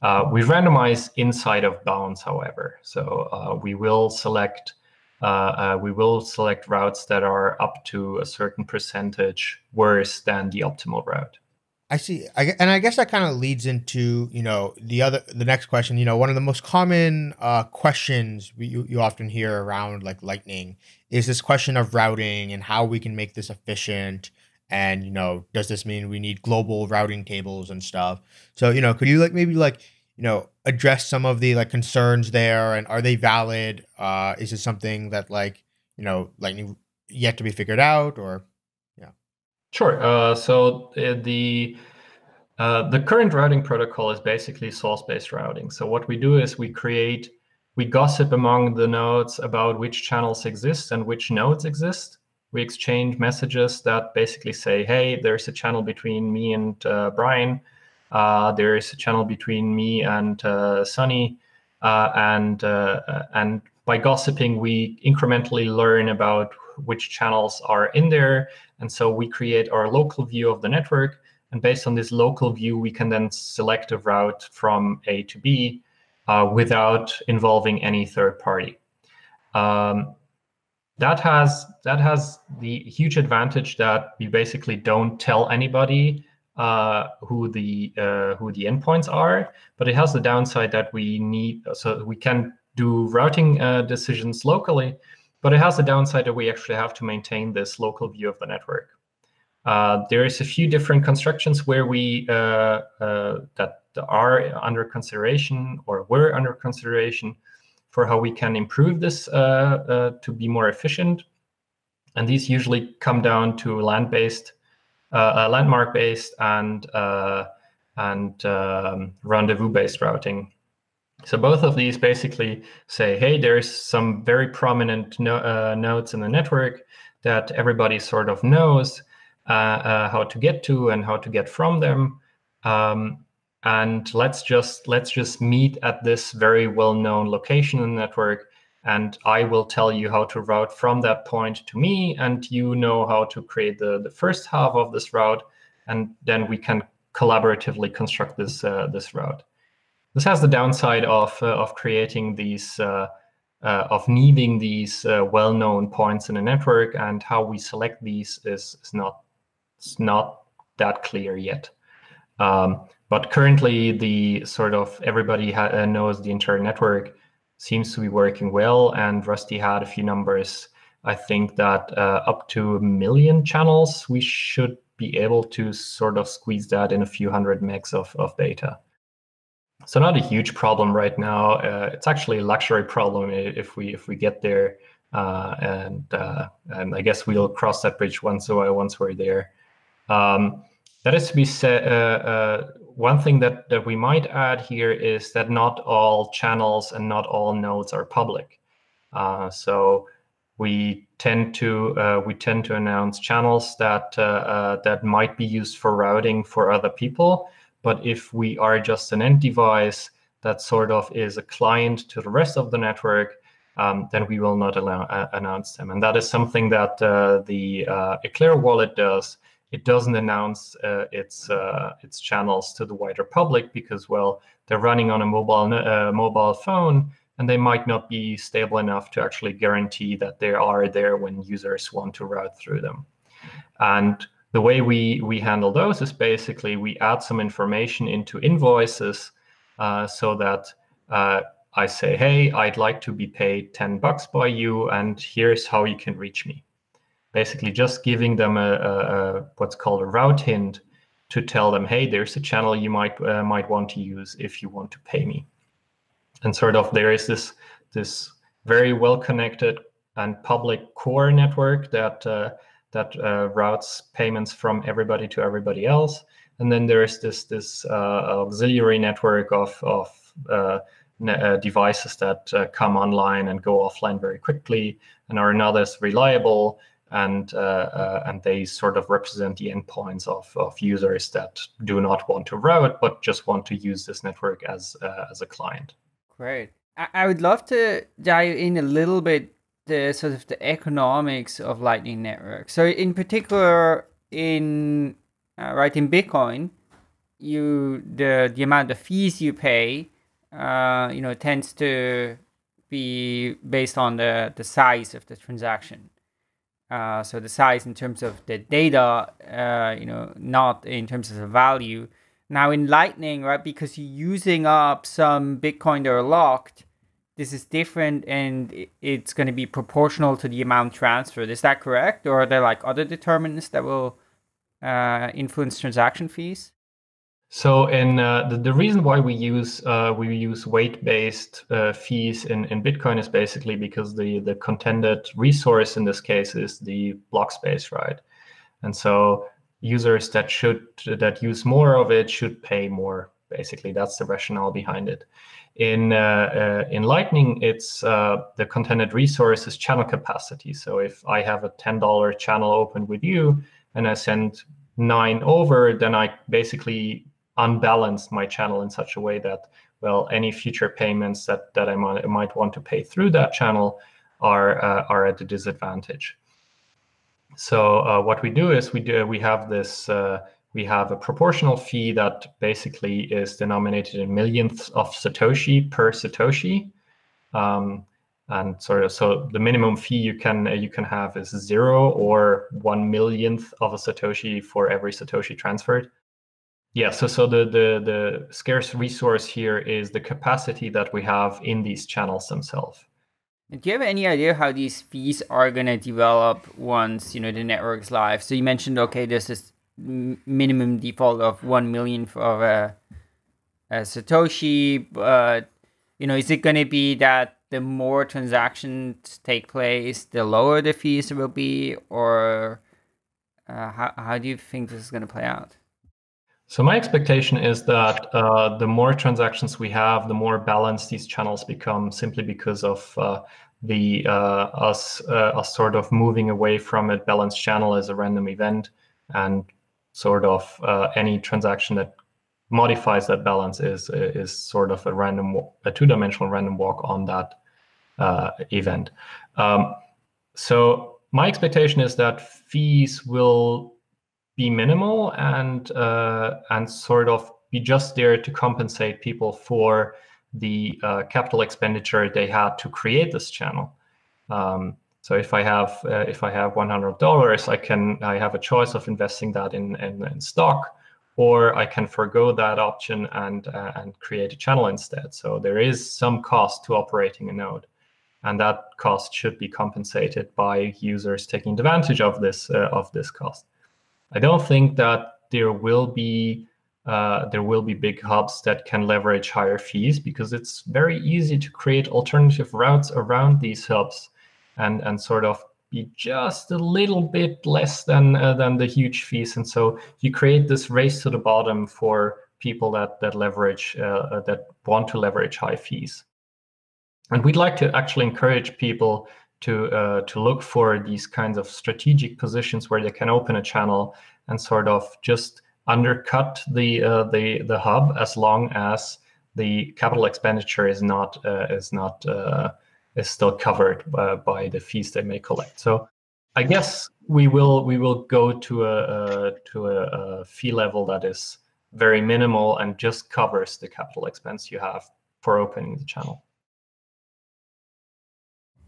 Uh, we randomize inside of bounds, however. So we will select we will select routes that are up to a certain percentage worse than the optimal route. I see, I, and I guess that kind of leads into you know the other the next question. You know, one of the most common uh, questions we, you you often hear around like Lightning is this question of routing and how we can make this efficient. And you know, does this mean we need global routing tables and stuff? So you know, could you like maybe like you know address some of the like concerns there, and are they valid? Uh, is it something that like you know Lightning yet to be figured out, or yeah Sure. Uh, so uh, the uh, the current routing protocol is basically source-based routing. So what we do is we create, we gossip among the nodes about which channels exist and which nodes exist. We exchange messages that basically say, "Hey, there's a channel between me and uh, Brian. Uh, there is a channel between me and uh, Sunny." and and by gossiping, we incrementally learn about which channels are in there and so we create our local view of the network. And based on this local view, we can then select a route from A to B uh, without involving any third party. Um, that has that has the huge advantage that we basically don't tell anybody uh, who the uh, who the endpoints are, but it has the downside that we need so we can do routing uh, decisions locally, but it has the downside that we actually have to maintain this local view of the network. Uh, there is a few different constructions where we uh, uh, that are under consideration or were under consideration for how we can improve this to be more efficient. And these usually come down to land-based, uh, landmark-based, and and um, rendezvous-based routing. So both of these basically say, hey, there's some very prominent no, uh, nodes in the network that everybody sort of knows uh, uh, how to get to and how to get from them. Um, and let's just let's just meet at this very well-known location in the network and I will tell you how to route from that point to me, and you know how to create the, the first half of this route, and then we can collaboratively construct this uh, this route. This has the downside of uh, of creating these uh, uh, of needing these well-known points in a network, and how we select these is, is not it's not that clear yet. Um, but currently, the sort of everybody ha- knows the entire network seems to be working well, and Rusty had a few numbers. I think that uh, up to a million channels, we should be able to sort of squeeze that in a few hundred megs of, of data. So not a huge problem right now. Uh, it's actually a luxury problem if we if we get there, uh, and uh, and I guess we'll cross that bridge once once we're there. Um, that is to be said. Uh, uh, one thing that that we might add here is that not all channels and not all nodes are public. Uh, so we tend to we tend to announce channels that that might be used for routing for other people but if we are just an end device that sort of is a client to the rest of the network, um, then we will not allow, uh, announce them. And that is something that uh, the uh, Eclair wallet does. It doesn't announce uh, its uh, its channels to the wider public because, well, they're running on a mobile uh, mobile phone. and they might not be stable enough to actually guarantee that they are there when users want to route through them. And the way we we handle those is basically we add some information into invoices uh, so that uh, I say, hey, I'd like to be paid 10 bucks by you, and here's how you can reach me. Basically, just giving them a, a, a what's called a route hint to tell them, hey, there's a channel you might uh, might want to use if you want to pay me. And sort of there is this this very well connected and public core network that uh, that uh, routes payments from everybody to everybody else. And then there is this this uh, auxiliary network of of uh, uh, devices that uh, come online and go offline very quickly and are not as reliable and uh, and they sort of represent the endpoints of, of users that do not want to route but just want to use this network as as a client. Great. I would love to dive in a little bit the sort of the economics of Lightning Network. So in particular, in uh, right in Bitcoin, you the the amount of fees you pay uh, you know, tends to be based on the, the size of the transaction. Uh, so the size in terms of the data, uh, you know, not in terms of the value. Now in Lightning, right, because you're using up some Bitcoin that are locked, this is different and it's going to be proportional to the amount transferred. Is that correct? Or are there like other determinants that will uh, influence transaction fees? So, in uh, the, the reason why we use uh, we use weight based uh, fees in, in Bitcoin is basically because the the contended resource in this case is the block space, right? And so users that should that use more of it should pay more. Basically, that's the rationale behind it. In uh, uh, in Lightning, it's uh, the contended resource is channel capacity. So if I have a ten dollar channel open with you and I send nine over, then I basically unbalance my channel in such a way that well any future payments that that I might, might want to pay through that channel are uh, are at a disadvantage. So uh, what we do is we do we have this uh, we have a proportional fee that basically is denominated in millionths of satoshi per satoshi. Um, and sorry, so the minimum fee you can you can have is zero or one millionth of a satoshi for every satoshi transferred yeah, so so the, the the scarce resource here is the capacity that we have in these channels themselves. Do you have any idea how these fees are going to develop once you know the network's live? So you mentioned okay, there's this minimum default of one million for a, a satoshi, but you know, is it going to be that the more transactions take place, the lower the fees will be, or uh, how how do you think this is going to play out? So my expectation is that uh, the more transactions we have, the more balanced these channels become, simply because of uh, the uh, us uh, us sort of moving away from a balanced channel as a random event, and sort of uh, any transaction that modifies that balance is is sort of a random a two dimensional random walk on that uh, event. Um, so my expectation is that fees will be minimal and uh, and sort of be just there to compensate people for the uh, capital expenditure they had to create this channel. Um, so if I have uh, if I have one hundred dollars, I can I have a choice of investing that in, in, in stock, or I can forego that option and uh, and create a channel instead. So there is some cost to operating a node, and that cost should be compensated by users taking advantage of this uh, of this cost. I don't think that there will be uh, there will be big hubs that can leverage higher fees because it's very easy to create alternative routes around these hubs and and sort of be just a little bit less than uh, than the huge fees. And so you create this race to the bottom for people that that leverage uh, uh that want to leverage high fees. And we'd like to actually encourage people to uh, to look for these kinds of strategic positions where they can open a channel and sort of just undercut the uh, the the hub as long as the capital expenditure is not uh, is not uh, is still covered by, by, the fees they may collect. So I guess we will we will go to a, a to a, a fee level that is very minimal and just covers the capital expense you have for opening the channel.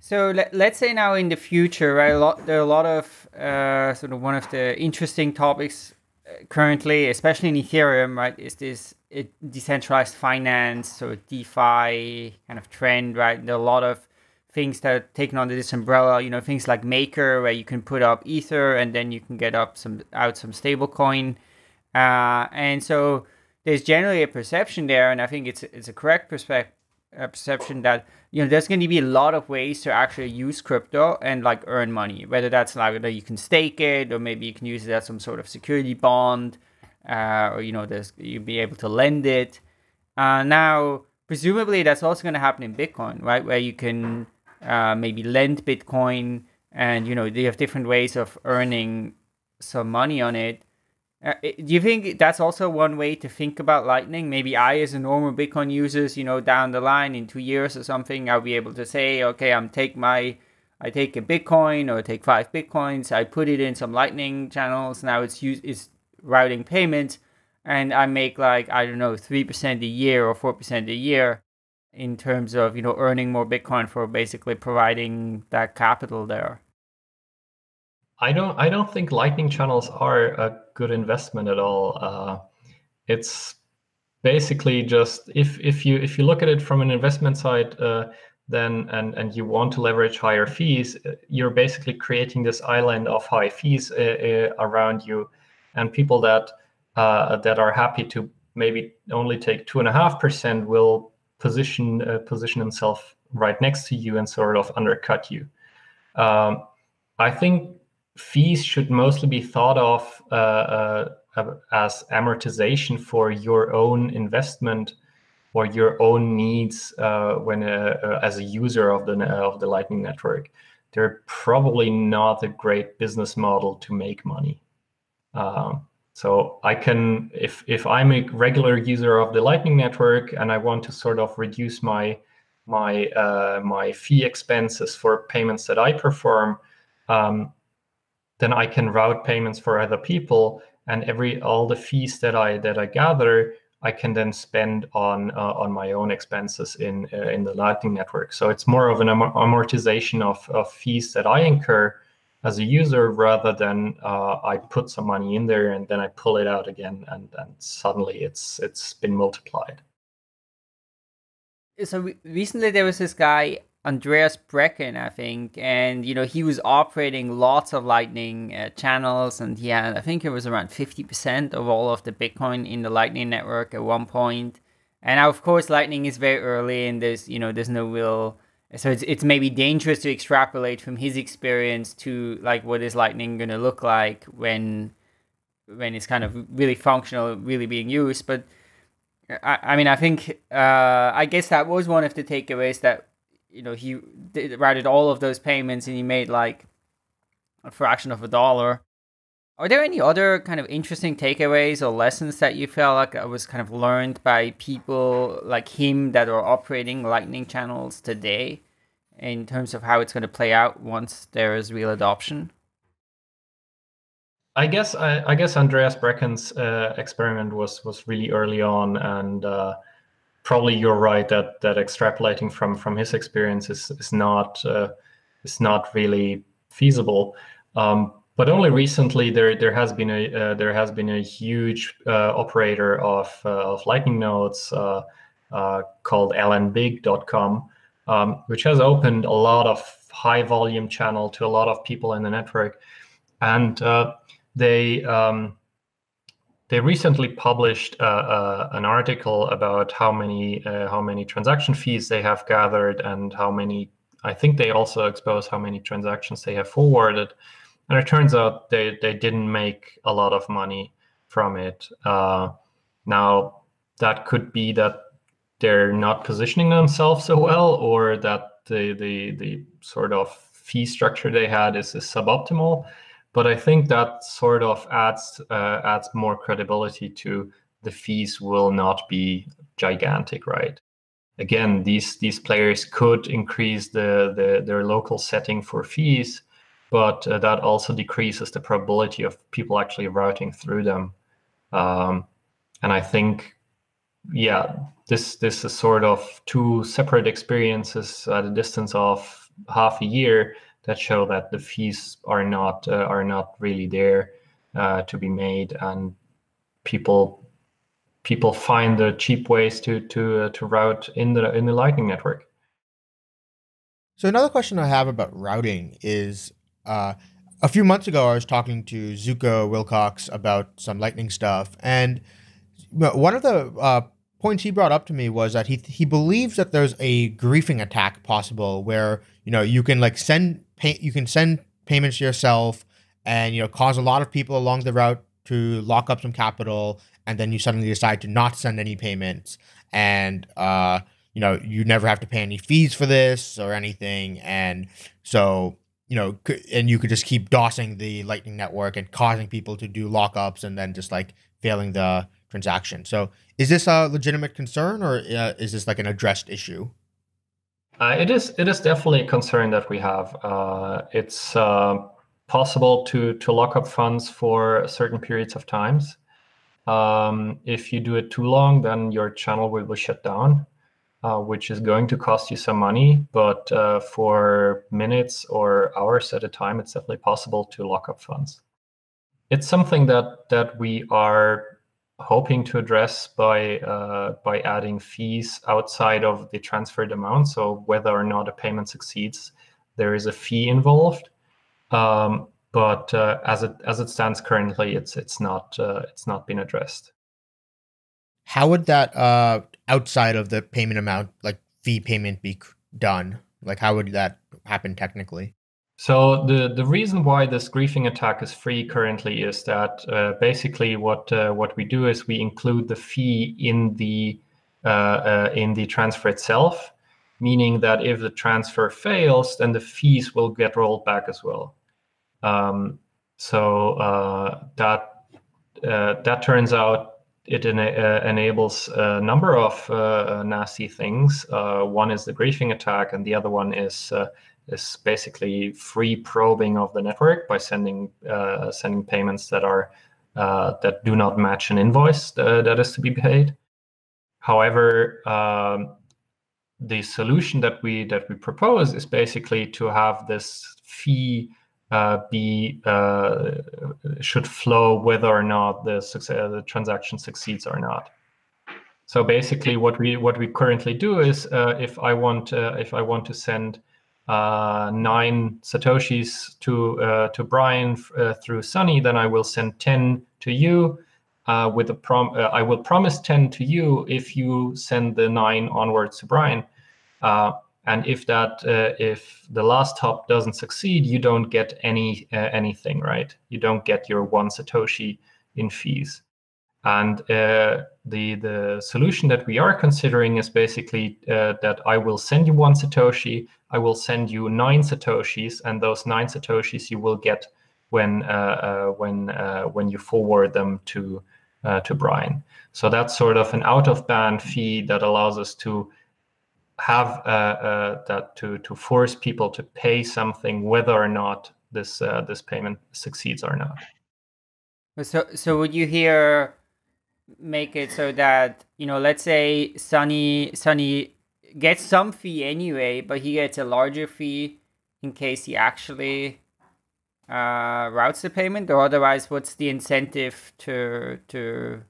So let, let's say now in the future, right? A lot, there are a lot of uh, sort of one of the interesting topics uh, currently, especially in Ethereum, right? Is this decentralized finance or DeFi kind of trend, right? There are a lot of things that are taken under this umbrella. You know, things like Maker, where you can put up Ether and then you can get up some out some stablecoin, uh, and so there's generally a perception there, and I think it's it's a correct perspective a perception that you know there's going to be a lot of ways to actually use crypto and like earn money whether that's like that you can stake it or maybe you can use it as some sort of security bond uh, or you know there's you'll be able to lend it. Uh, now presumably that's also going to happen in bitcoin right? Where you can uh, maybe lend bitcoin and you know they have different ways of earning some money on it uh, do you think that's also one way to think about Lightning? Maybe I, as a normal Bitcoin user, you know, down the line in two years or something, I'll be able to say, okay, I'm take my, I take a Bitcoin or take five Bitcoins, I put it in some Lightning channels. Now it's use it's routing payments, and I make like I don't know three percent a year or four percent a year in terms of you know earning more Bitcoin for basically providing that capital there. I don't I don't think Lightning channels are a good investment at all. Uh, it's basically just if if you if you look at it from an investment side, uh, then and and you want to leverage higher fees, uh, you're basically creating this island of high fees uh, uh, around you, and people that uh, that are happy to maybe only take two and a half percent will position position themselves right next to you and sort of undercut you. Um, I think fees should mostly be thought of uh, uh, as amortization for your own investment or your own needs uh, when uh, uh, as a user of the of the Lightning Network. They're probably not a great business model to make money. Um, so I can, if if I'm a regular user of the Lightning Network and I want to sort of reduce my my uh, my fee expenses for payments that I perform, um, then I can route payments for other people, and every all the fees that I that I gather, I can then spend on uh, on my own expenses in uh, in the Lightning network. So it's more of an amortization of, of fees that I incur as a user rather than uh, I put some money in there and then I pull it out again, and and suddenly it's it's been multiplied. So recently there was this guy Andreas Brekken, I think, and you know he was operating lots of Lightning uh, channels, and he had I think it was around fifty percent of all of the Bitcoin in the Lightning network at one point. And now, of course, Lightning is very early, and there's you know there's no real, so it's it's maybe dangerous to extrapolate from his experience to like what is Lightning going to look like when when it's kind of really functional, really being used, but. I, I mean, I think uh, I guess that was one of the takeaways that you know he did, routed all of those payments and he made like a fraction of a dollar. Are there any other kind of interesting takeaways or lessons that you felt like was kind of learned by people like him that are operating Lightning channels today in terms of how it's going to play out once there is real adoption? I guess I, I guess Andreas Brekken's uh, experiment was was really early on, and uh, probably you're right that that extrapolating from from his experience is is not uh, is not really feasible. Um, but only recently there there has been a uh, there has been a huge uh, operator of uh, of Lightning nodes uh, uh, called lnbig.com, um, which has opened a lot of high volume channel to a lot of people in the network, and they um, they recently published uh, uh, an article about how many uh, how many transaction fees they have gathered and how many. I think they also expose how many transactions they have forwarded, and it turns out they they didn't make a lot of money from it. Uh, now that could be that they're not positioning themselves so well, or that the the the sort of fee structure they had is, is suboptimal but I think that sort of adds uh, adds more credibility to the fees will not be gigantic, right? Again, these these players could increase the, the their local setting for fees, but uh, that also decreases the probability of people actually routing through them. Um, and I think, yeah, this this is sort of two separate experiences at a distance of half a year that show that the fees are not uh, are not really there uh, to be made, and people people find the cheap ways to to uh, to route in the in the Lightning network. So another question I have about routing is, uh, a few months ago I was talking to Zooko Wilcox about some Lightning stuff, and one of the uh, points he brought up to me was that he he believes that there's a griefing attack possible where you know you can like send pay you can send payments yourself and you know cause a lot of people along the route to lock up some capital and then you suddenly decide to not send any payments. And uh you know you never have to pay any fees for this or anything. And so you know and you could just keep dosing the lightning network and causing people to do lockups and then just like failing the transaction. So is this a legitimate concern or uh, is this like an addressed issue uh, it is it is definitely a concern that we have. Uh, it's uh, possible to to lock up funds for certain periods of times. Um, if you do it too long, then your channel will be shut down, uh, which is going to cost you some money. But uh, for minutes or hours at a time, it's definitely possible to lock up funds. It's something that that we are hoping to address by uh, by adding fees outside of the transferred amount. So whether or not a payment succeeds, there is a fee involved. Um, but uh, as it as it stands currently, it's it's not uh, it's not been addressed. How would that uh, outside of the payment amount, like fee payment, be done? Like how would that happen technically? So the, the reason why this griefing attack is free currently is that uh, basically what uh, what we do is we include the fee in the uh, uh in the transfer itself, meaning that if the transfer fails, then the fees will get rolled back as well. Um, so uh, that uh, that turns out it ena- enables a number of nasty things. one is the griefing attack, and the other one is is basically free probing of the network by sending uh, sending payments that are uh, that do not match an invoice uh, that is to be paid. However, um, the solution that we that we propose is basically to have this fee uh, be uh, should flow whether or not the success, the transaction succeeds or not. So basically, what we what we currently do is uh, if I want if I want to send uh, nine satoshis to uh, to Brian uh, through Sunny, then I will send ten to you. Uh, with a prom, uh, I will promise ten to you if you send the nine onwards to Brian. Uh, and if that if the last hop doesn't succeed, you don't get any anything, right? You don't get your one satoshi in fees. And uh, the the solution that we are considering is basically uh, that I will send you one satoshi, I will send you nine satoshis, and those nine satoshis you will get when uh, uh when uh, when you forward them to uh, to Brian. So that's sort of an out of band fee that allows us to have that to to force people to pay something whether or not this this payment succeeds or not. So so would you hear make it so that you know let's say sunny sunny gets some fee anyway but he gets a larger fee in case he actually uh, routes the payment or otherwise what's the incentive to to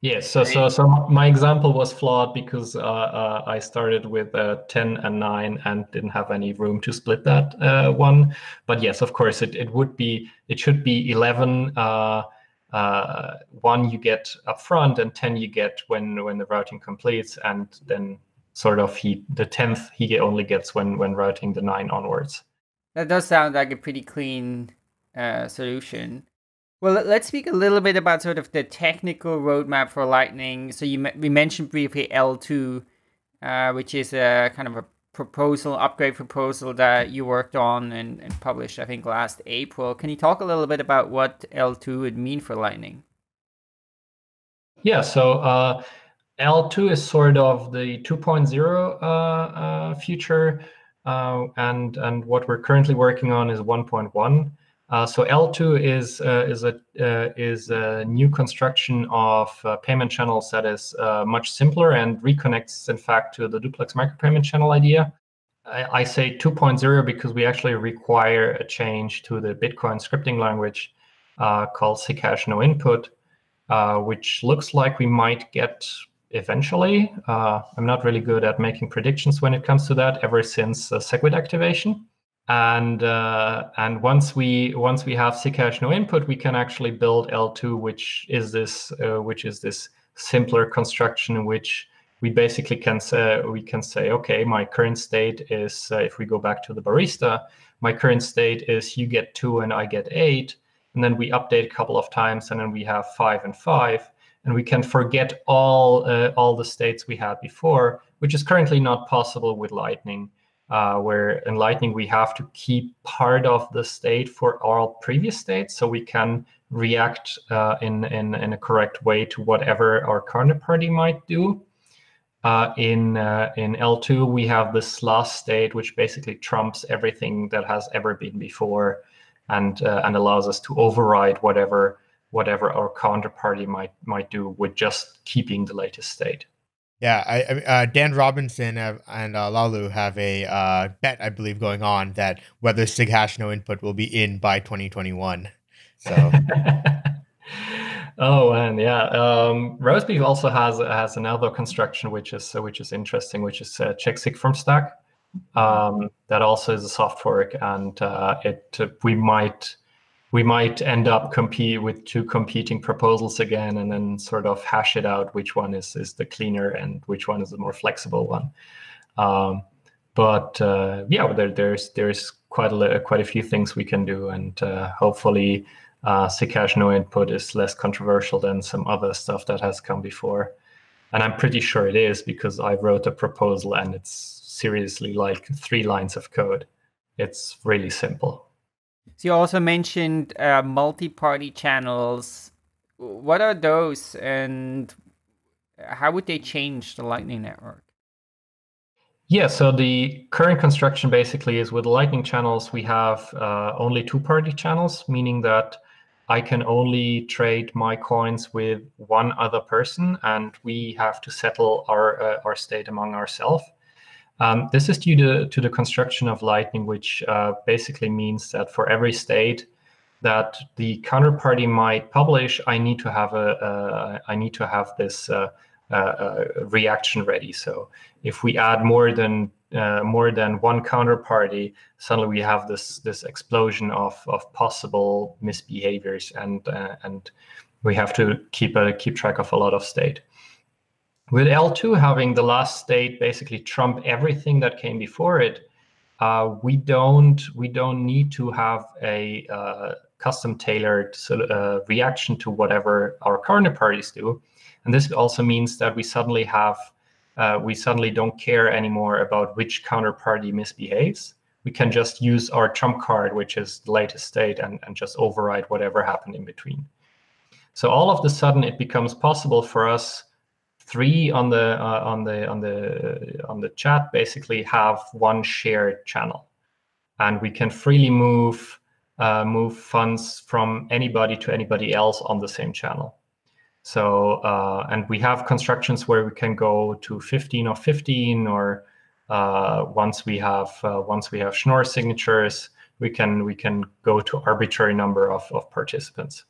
yes so so so my example was flawed because uh, uh, i started with uh, 10 and 9 and didn't have any room to split that uh, one. But yes of course it, it would be it should be 11 uh, one you get upfront and 10 you get when when the routing completes and then sort of he the 10th he only gets when when routing the 9 onwards. That does sound like a pretty clean uh, solution. Well let's speak a little bit about sort of the technical roadmap for lightning. So you we mentioned briefly eltoo uh, which is a kind of a proposal, upgrade proposal that you worked on and, and published, I think, last April. Can you talk a little bit about what eltoo would mean for Lightning? Yeah, so uh, eltoo is sort of the 2.0 uh, uh, future, uh, and and what we're currently working on is 1.1. Uh, so eltoo is uh, is a uh, is a new construction of uh, payment channels that is uh, much simpler and reconnects, in fact, to the duplex micropayment channel idea. I, I say 2.0 because we actually require a change to the Bitcoin scripting language called SigHash no input, which looks like we might get eventually. I'm not really good at making predictions when it comes to that ever since SegWit activation. And uh, and once we once we have SigHash no input, we can actually build eltoo, which is this uh, which is this simpler construction in which we basically can say we can say okay my current state is uh, if we go back to the barista my current state is you get two and i get eight. And then we update a couple of times and then we have five and five. And we can forget all uh, all the states we had before which is currently not possible with lightning uh, where in lightning we have to keep part of the state for all previous states so we can react uh, in, in in a correct way to whatever our counterparty might do uh, in uh, in eltoo, we have this last state, which basically trumps everything that has ever been before, and uh, and allows us to override whatever whatever our counterparty might might do with just keeping the latest state. Yeah, I, uh, Dan Robinson and uh, Laolu have a uh, bet, I believe, going on that whether SigHash no input will be in by 2021. So. [LAUGHS] Oh, and yeah, um, also has has another construction which is which is interesting, which is uh, checksig from stack. Um, that also is a soft fork, and uh, it we might we might end up compete with two competing proposals again, and then sort of hash it out which one is is the cleaner and which one is the more flexible one. Um, but uh, yeah, there, there's there's quite a quite a few things we can do, and uh, hopefully uh, SigHash no input is less controversial than some other stuff that has come before. And I'm pretty sure it is because I wrote a proposal and it's seriously like three lines of code. It's really simple. So you also mentioned uh, multi-party channels. What are those and how would they change the Lightning Network? Yeah, so the current construction basically is with Lightning channels, we have uh, only two party channels, meaning that I can only trade my coins with one other person, and we have to settle our uh, our state among ourselves. Um, this is due to, to the construction of Lightning, which uh, basically means that for every state that the counterparty might publish, I need to have a, I need to have this uh, uh, uh, reaction ready. So if we add more than uh, more than one counterparty, suddenly we have this this explosion of of possible misbehaviors, and uh, and we have to keep a keep track of a lot of state. With eltoo having the last state basically trump everything that came before it, uh, we don't we don't need to have a uh, custom tailored uh, reaction to whatever our counterparties do, and this also means that we suddenly have uh, we suddenly don't care anymore about which counterparty misbehaves. We can just use our trump card, which is the latest state, and, and just override whatever happened in between. So all of the sudden, it becomes possible for us three on the uh, on the on the on the chat basically have one shared channel, and we can freely move uh, move funds from anybody to anybody else on the same channel. So, uh, and we have constructions where we can go to 15 or 15, or uh, once we have uh, once we have Schnorr signatures, we can we can go to arbitrary number of, of participants.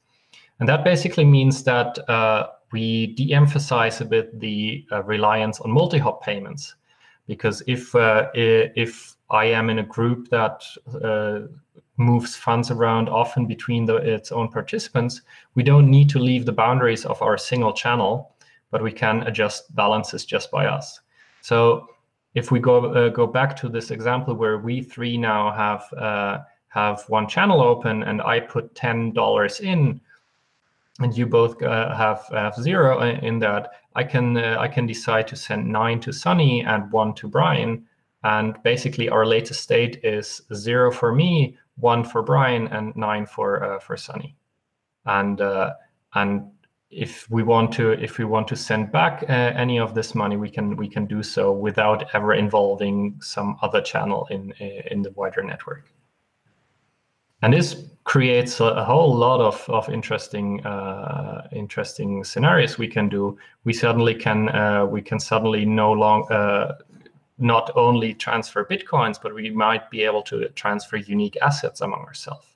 And that basically means that uh, we de-emphasize a bit the uh, reliance on multi-hop payments, because if uh, if I am in a group that moves funds around often between the, its own participants, we don't need to leave the boundaries of our single channel, but we can adjust balances just by us. So if we go uh, go back to this example where we three now have uh, have one channel open and I put ten dollars in, and you both uh, have, have zero in that, I can uh, I can decide to send nine to Sunny and one to Brian, and basically our latest state is zero for me, one for Brian and nine for uh, for Sunny. And uh, and if we want to if we want to send back uh, any of this money, we can we can do so without ever involving some other channel in in the wider network. And this creates a, a whole lot of, of interesting uh, interesting scenarios we can do. We suddenly can uh, we can suddenly no long uh, not only transfer bitcoins, but we might be able to transfer unique assets among ourselves.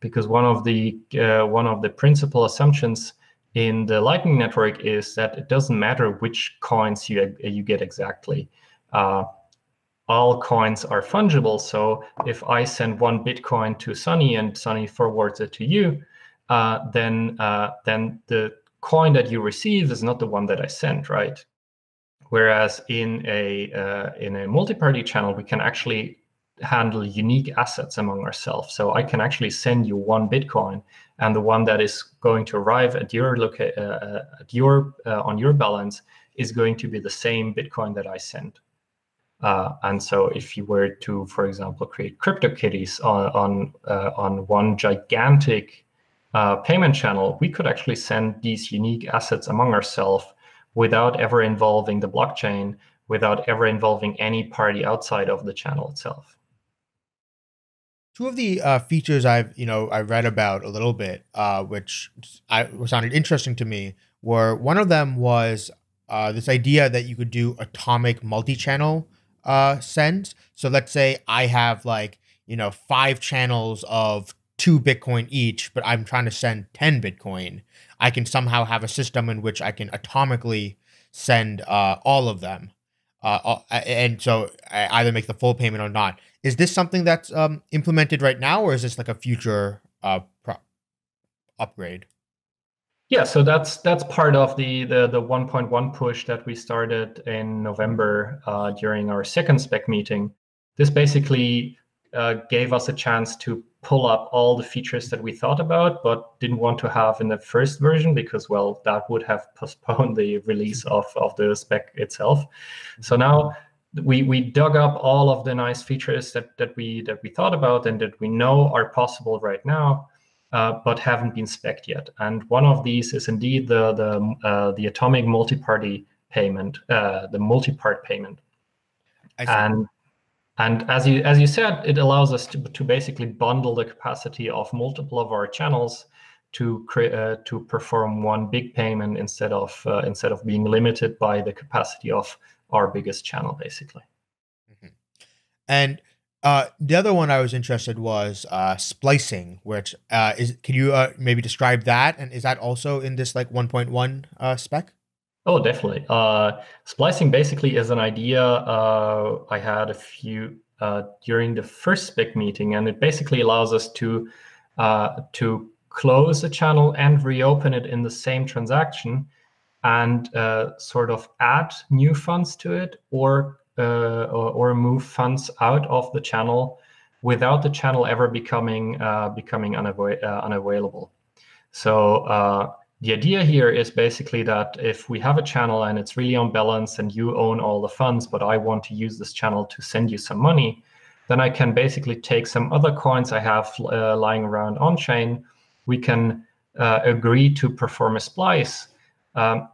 Because one of the uh, one of the principal assumptions in the Lightning Network is that it doesn't matter which coins you you get exactly. All coins are fungible. So if I send one Bitcoin to Sunny and Sunny forwards it to you, uh, then uh, then the coin that you receive is not the one that I sent, right? Whereas in a uh, in a multi-party channel, we can actually handle unique assets among ourselves. So I can actually send you one Bitcoin, and the one that is going to arrive at your loca- uh, uh, at your uh, on your balance is going to be the same Bitcoin that I sent. Uh, and so, if you were to, for example, create CryptoKitties on on, uh, on one gigantic uh, payment channel, we could actually send these unique assets among ourselves without ever involving the blockchain, without ever involving any party outside of the channel itself. Two of the uh, features I've you know I read about a little bit, uh, which I sounded interesting to me, were one of them was uh, this idea that you could do atomic multi-channel uh, sends. So let's say I have like, you know, five channels of two Bitcoin each, but I'm trying to send 10 Bitcoin. I can somehow have a system in which I can atomically send uh, all of them. Uh, and so I either make the full payment or not. Is this something that's um, implemented right now, or is this like a future uh, upgrade? Yeah, so that's that's part of the the, the 1.1 push that we started in November uh, during our second spec meeting. This basically uh, gave us a chance to pull up all the features that we thought about but didn't want to have in the first version because well that would have [LAUGHS] postponed the release of, of the spec itself so now we we dug up all of the nice features that that we that we thought about and that we know are possible right now uh, but haven't been spec'd yet. And one of these is indeed the the uh, the atomic multi-party payment, uh, the multi-part payment. And and as you as you said, it allows us to to basically bundle the capacity of multiple of our channels to create uh, to perform one big payment instead of uh, instead of being limited by the capacity of our biggest channel, basically. Mm-hmm. And uh, the other one I was interested was uh, splicing, which uh, is. Can you uh, maybe describe that? And is that also in this like 1.1 uh, spec? Oh, definitely. Splicing basically is an idea I had a few during the first spec meeting, and it basically allows us to to close a channel and reopen it in the same transaction, and sort of add new funds to it, or uh, or, or, move funds out of the channel without the channel ever becoming uh, becoming uh, unavailable. So uh, the idea here is basically that if we have a channel and it's really unbalanced and you own all the funds, but I want to use this channel to send you some money, then I can basically take some other coins I have uh, lying around on chain. We can uh, agree to perform a splice. Um,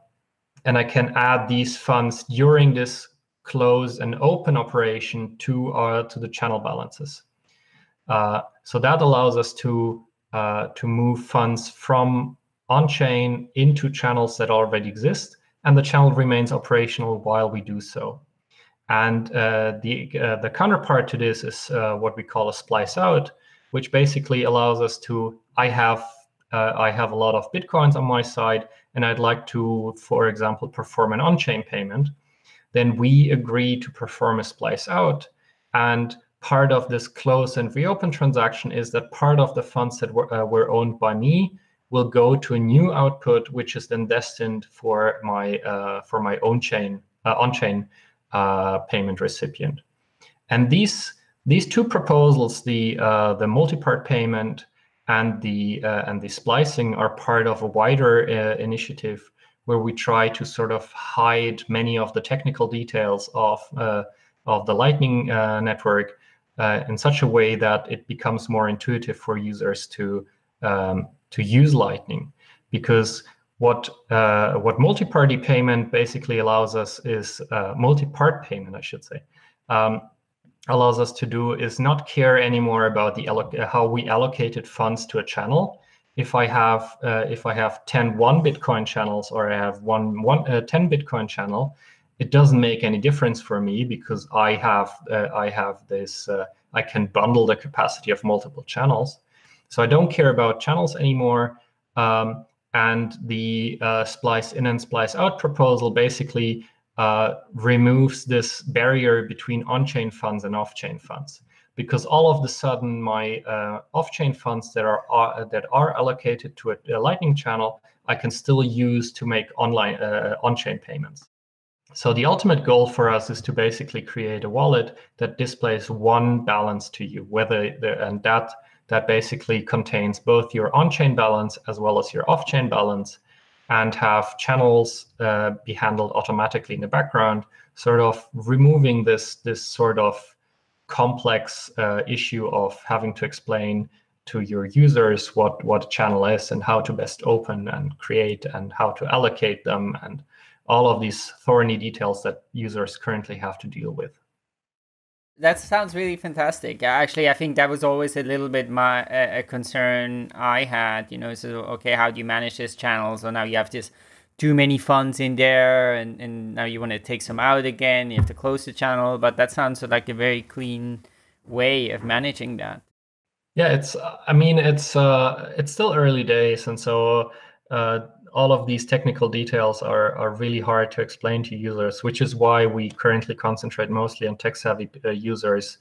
and I can add these funds during this close and open operation to our to the channel balances. Uh, so that allows us to uh, to move funds from on-chain into channels that already exist, and the channel remains operational while we do so. And uh, the uh, the counterpart to this is uh, what we call a splice out, which basically allows us to I have uh, I have a lot of bitcoins on my side, and I'd like to, for example, perform an on-chain payment then we agree to perform a splice out. And part of this close and reopen transaction is that part of the funds that were, uh, were owned by me will go to a new output, which is then destined for my uh, for my own chain uh, on-chain uh, payment recipient. And these these two proposals, the uh, the multi-part payment and the uh, and the splicing, are part of a wider initiative where we try to sort of hide many of the technical details of uh, of the Lightning uh, network uh, in such a way that it becomes more intuitive for users to um, to use Lightning, because what uh, what multi-party payment basically allows us is uh, multi-part payment, I should say. Um, allows us to do is not care anymore about the how we allocated funds to a channel if I have uh, if I have 10 one Bitcoin channels or I have one one uh, 10 Bitcoin channel, it doesn't make any difference for me because I have uh, I have this uh, I can bundle the capacity of multiple channels. So I don't care about channels anymore. Um, and the uh, splice in and splice out proposal basically uh, removes this barrier between on-chain funds and off-chain funds because all of the sudden my uh, off-chain funds that are, that are allocated to a, a, lightning channel i can still use to make online uh, on-chain payments. So the ultimate goal for us is to basically create a wallet that displays one balance to you, whether the, and that that basically contains both your on-chain balance as well as your off-chain balance, and have channels uh, be handled automatically in the background, sort of removing this this sort of complex uh, issue of having to explain to your users what what a channel is and how to best open and create and how to allocate them and all of these thorny details that users currently have to deal with. That sounds really fantastic. Actually, I think that was always a little bit my a concern I had. You know, so okay, how do you manage this channel? So now you have this too many funds in there, and and now you want to take some out again. You have to close the channel, but that sounds like a very clean way of managing that. Yeah, it's. I mean, it's uh, it's still early days, and so uh, all of these technical details are, are really hard to explain to users, which is why we currently concentrate mostly on tech-savvy uh, users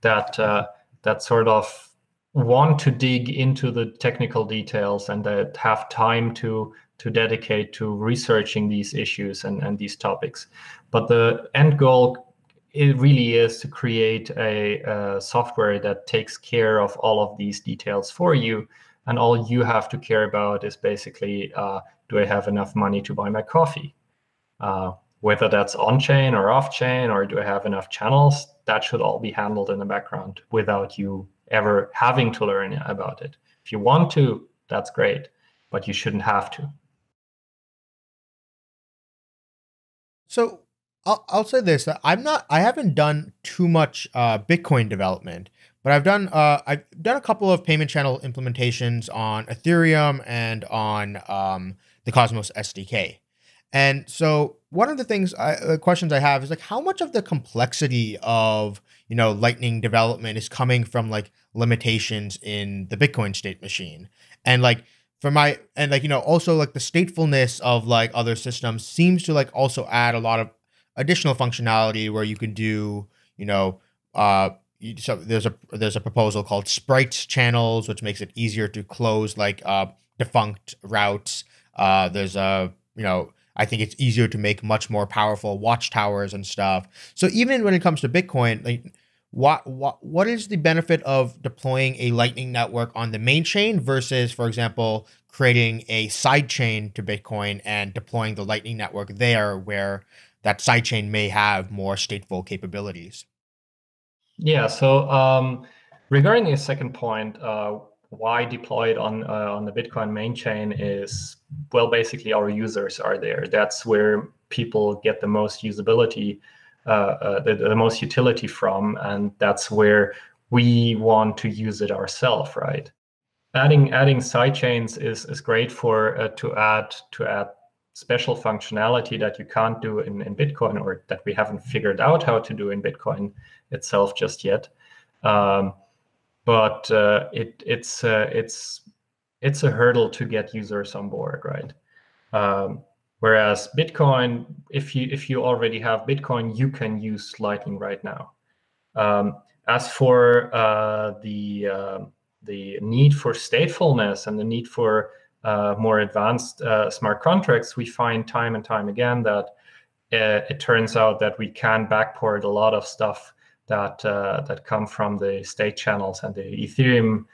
that uh, that sort of want to dig into the technical details and that have time to to dedicate to researching these issues and, and these topics. But the end goal it really is to create a, a software that takes care of all of these details for you and all you have to care about is basically uh, do I have enough money to buy my coffee? Uh, whether that's on chain or off chain, or do I have enough channels? That should all be handled in the background without you ever having to learn about it. If you want to, that's great, but you shouldn't have to. So I'll, I'll say this: I'm not, I haven't done too much uh, Bitcoin development, but I've done uh, I've done a couple of payment channel implementations on Ethereum and on um, the Cosmos SDK. And so one of the things, I, the questions I have is like, how much of the complexity of you know Lightning development is coming from like limitations in the Bitcoin state machine, and like for my and like you know also like the statefulness of like other systems seems to like also add a lot of additional functionality where you can do you know uh so there's a there's a proposal called sprites channels which makes it easier to close like uh defunct routes. Uh there's a you know i think it's easier to make much more powerful watchtowers and stuff. So even when it comes to bitcoin like what what what is the benefit of deploying a lightning network on the main chain versus for example creating a side chain to bitcoin and deploying the lightning network there where that sidechain may have more stateful capabilities yeah. So um, regarding the second point, uh, why deploy it on uh, on the Bitcoin main chain is well, basically our users are there. That's where people get the most usability, the, the most utility from, and that's where we want to use it ourselves, right? Adding adding sidechains is is great for uh, to add to add special functionality that you can't do in, in Bitcoin or that we haven't figured out how to do in Bitcoin itself just yet. Um, but uh, it, it's uh, it's it's a hurdle to get users on board, right? Um, whereas Bitcoin, if you if you already have Bitcoin, you can use Lightning right now. Um, as for uh, the uh, the need for statefulness and the need for uh, more advanced uh, smart contracts, we find time and time again that uh, it turns out that we can backport a lot of stuff that uh, that come from the state channels and the Ethereum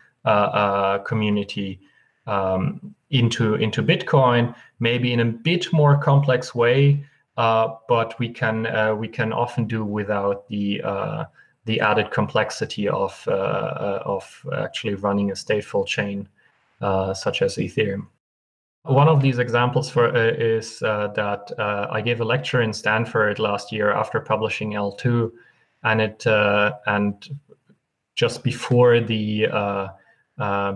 community um, into into Bitcoin, maybe in a bit more complex way, but we can we can often do without the the added complexity of of actually running a stateful chain. Uh, such as Ethereum. One of these examples for uh, is uh, that uh, I gave a lecture in Stanford last year after publishing eltoo, and it uh, and just before the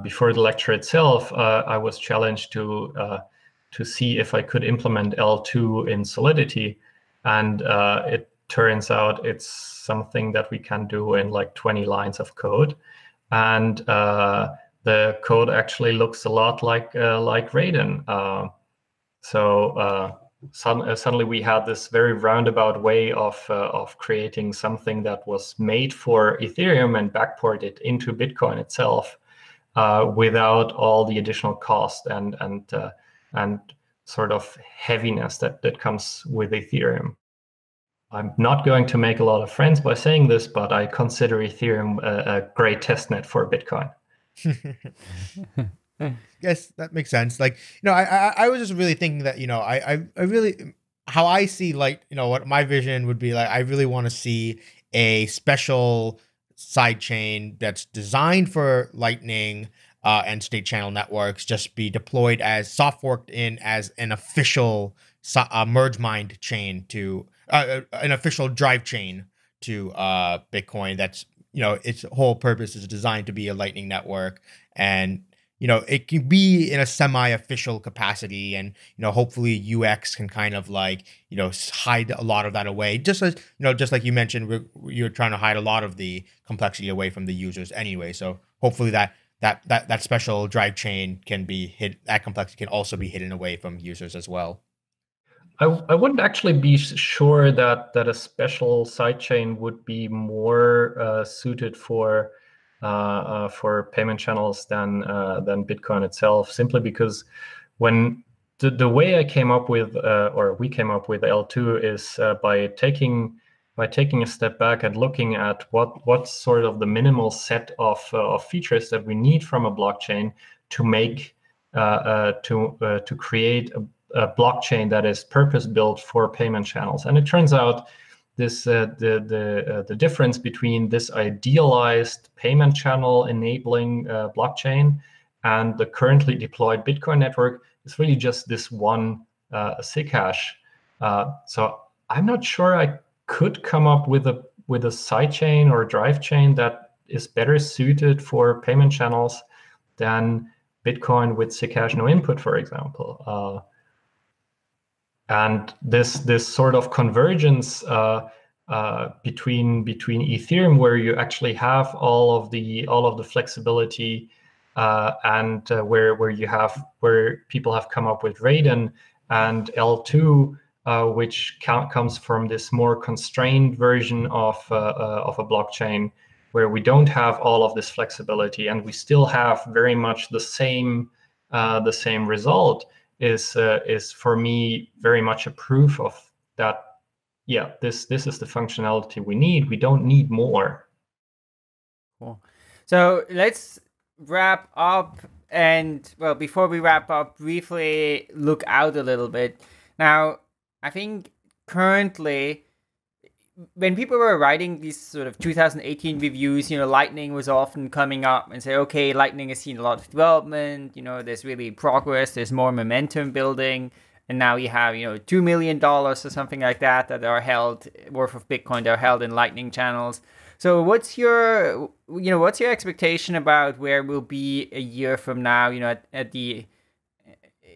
before the lecture itself, I was challenged to to see if I could implement eltoo in Solidity. and uh, it turns out it's something that we can do in like 20 lines of code, and uh, the code actually looks a lot like uh, like Raiden. Uh, so uh, uh, suddenly we had this very roundabout way of of creating something that was made for Ethereum and backported into Bitcoin itself Uh, without all the additional cost and and uh, and sort of heaviness that that comes with Ethereum. I'm not going to make a lot of friends by saying this, but I consider Ethereum a, a great testnet for Bitcoin. [LAUGHS] yes, that makes sense. Like, you know, I, I, I was just really thinking that, you know, I, I, I really, how I see, like, you know, what my vision would be like, I really want to see a special side chain that's designed for Lightning uh, and state channel networks just be deployed as soft forked in as an official so, uh, merge mined chain to uh, uh, an official drive chain to uh, Bitcoin. That's you know its whole purpose is designed to be a Lightning network, and you know it can be in a semi-official capacity, and you know hopefully UX can kind of like you know hide a lot of that away. Just as you know, just like you mentioned, you're trying to hide a lot of the complexity away from the users anyway. So hopefully that that that that special drive chain can be hid. That complexity can also be hidden away from users as well. I, I wouldn't actually be sure that that a special sidechain would be more uh, suited for for payment channels than uh, than Bitcoin itself, simply because when the, the way I came up with uh, or we came up with eltoo is uh, by taking by taking a step back and looking at what what's sort of the minimal set of, of features that we need from a blockchain to make to to create a a blockchain that is purpose built for payment channels. And it turns out this uh, the the uh, the difference between this idealized payment channel enabling uh, blockchain and the currently deployed Bitcoin network is really just this one uh, hash. Uh, so I'm not sure I could come up with a with a sidechain or drive chain that is better suited for payment channels than Bitcoin with hash no input, for example. And this this sort of convergence uh, uh, between between Ethereum, where you actually have all of the all of the flexibility, uh, and uh, where where you have where people have come up with Raiden and eltoo, uh, which comes from this more constrained version of uh, of a blockchain, where we don't have all of this flexibility, and we still have very much the same the same result is uh, is for me very much a proof of that. Yeah, this this is the functionality we need. We don't need more. Cool. So let's wrap up. And well, before we wrap up, briefly look out a little bit. Now, I think currently when people were writing these sort of 2018 reviews, you know, Lightning was often coming up and say, okay, Lightning has seen a lot of development, you know, there's really progress, there's more momentum building, and now you have, you know, two million dollars or something like that that are held worth of Bitcoin, they're held in Lightning channels. So what's your, you know, what's your expectation about where we'll be a year from now, you know, at, at the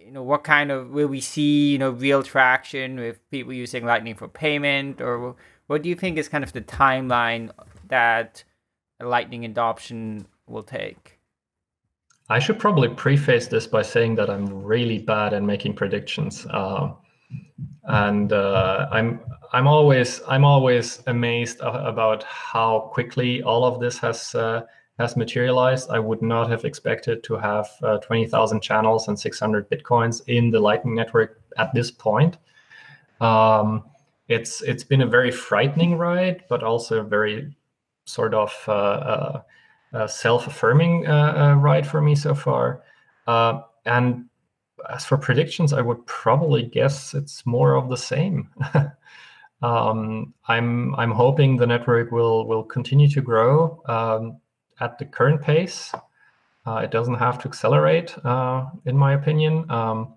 you know what kind of will we see you know real traction with people using lightning for payment or what do you think is kind of the timeline that Lightning adoption will take? I should probably preface this by saying that I'm really bad at making predictions, uh, and uh, I'm I'm always I'm always amazed about how quickly all of this has uh, has materialized. I would not have expected to have uh, 20,000 channels and 600 bitcoins in the Lightning Network at this point. Um, it's it's been a very frightening ride, but also a very sort of uh, uh, uh self-affirming uh, uh, ride for me so far. and as for predictions, I would probably guess it's more of the same. [LAUGHS] um, I'm I'm hoping the network will will continue to grow um, at the current pace. it doesn't have to accelerate, in my opinion. Um,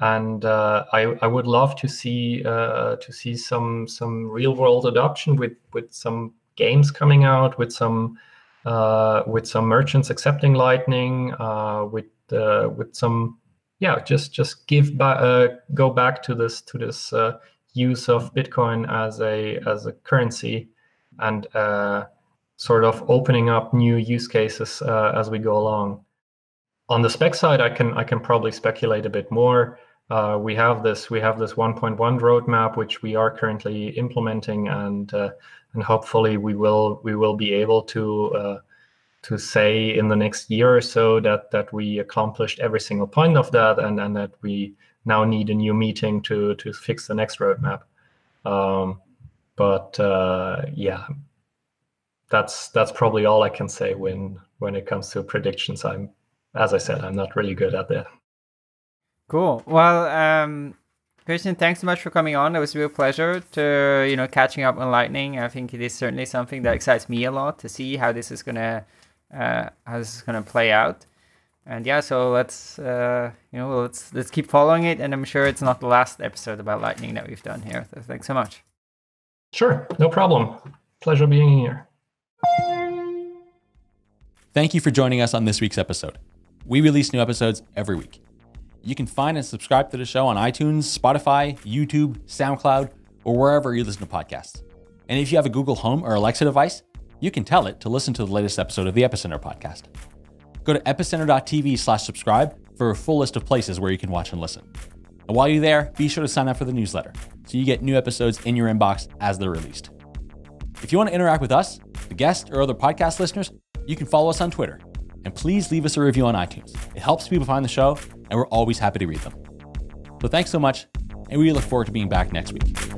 and uh, I, I would love to see uh, to see some some real world adoption with with some games coming out with some uh, with some merchants accepting Lightning uh, with uh, with some yeah just just give back uh, go back to this to this use of Bitcoin as a as a currency and sort of opening up new use cases as we go along. On the spec side, I can I can probably speculate a bit more. Uh, we have this we have this 1.1 roadmap which we are currently implementing, and uh, and hopefully we will we will be able to uh, to say in the next year or so that that we accomplished every single point of that, and and that we now need a new meeting to to fix the next roadmap. Um, but uh, yeah, that's that's probably all I can say when when it comes to predictions. I'm, as I said, I'm not really good at that. Cool. Well, um, Christian, thanks so much for coming on. It was a real pleasure to you know catching up on Lightning. I think it is certainly something that excites me a lot to see how this is gonna uh, how this is gonna play out. And yeah, so let's uh, you know let's let's keep following it, and I'm sure it's not the last episode about Lightning that we've done here. So thanks so much. Sure, no problem. Pleasure being here. Thank you for joining us on this week's episode. We release new episodes every week. You can find and subscribe to the show on iTunes, Spotify, YouTube, SoundCloud, or wherever you listen to podcasts. And if you have a Google Home or Alexa device, you can tell it to listen to the latest episode of the Epicenter podcast. Go to epicenter.tv slash subscribe for a full list of places where you can watch and listen. And while you're there, be sure to sign up for the newsletter so you get new episodes in your inbox as they're released. If you want to interact with us, the guests, or other podcast listeners, you can follow us on Twitter. And please leave us a review on iTunes. It helps people find the show, and we're always happy to read them. So thanks so much, and we look forward to being back next week.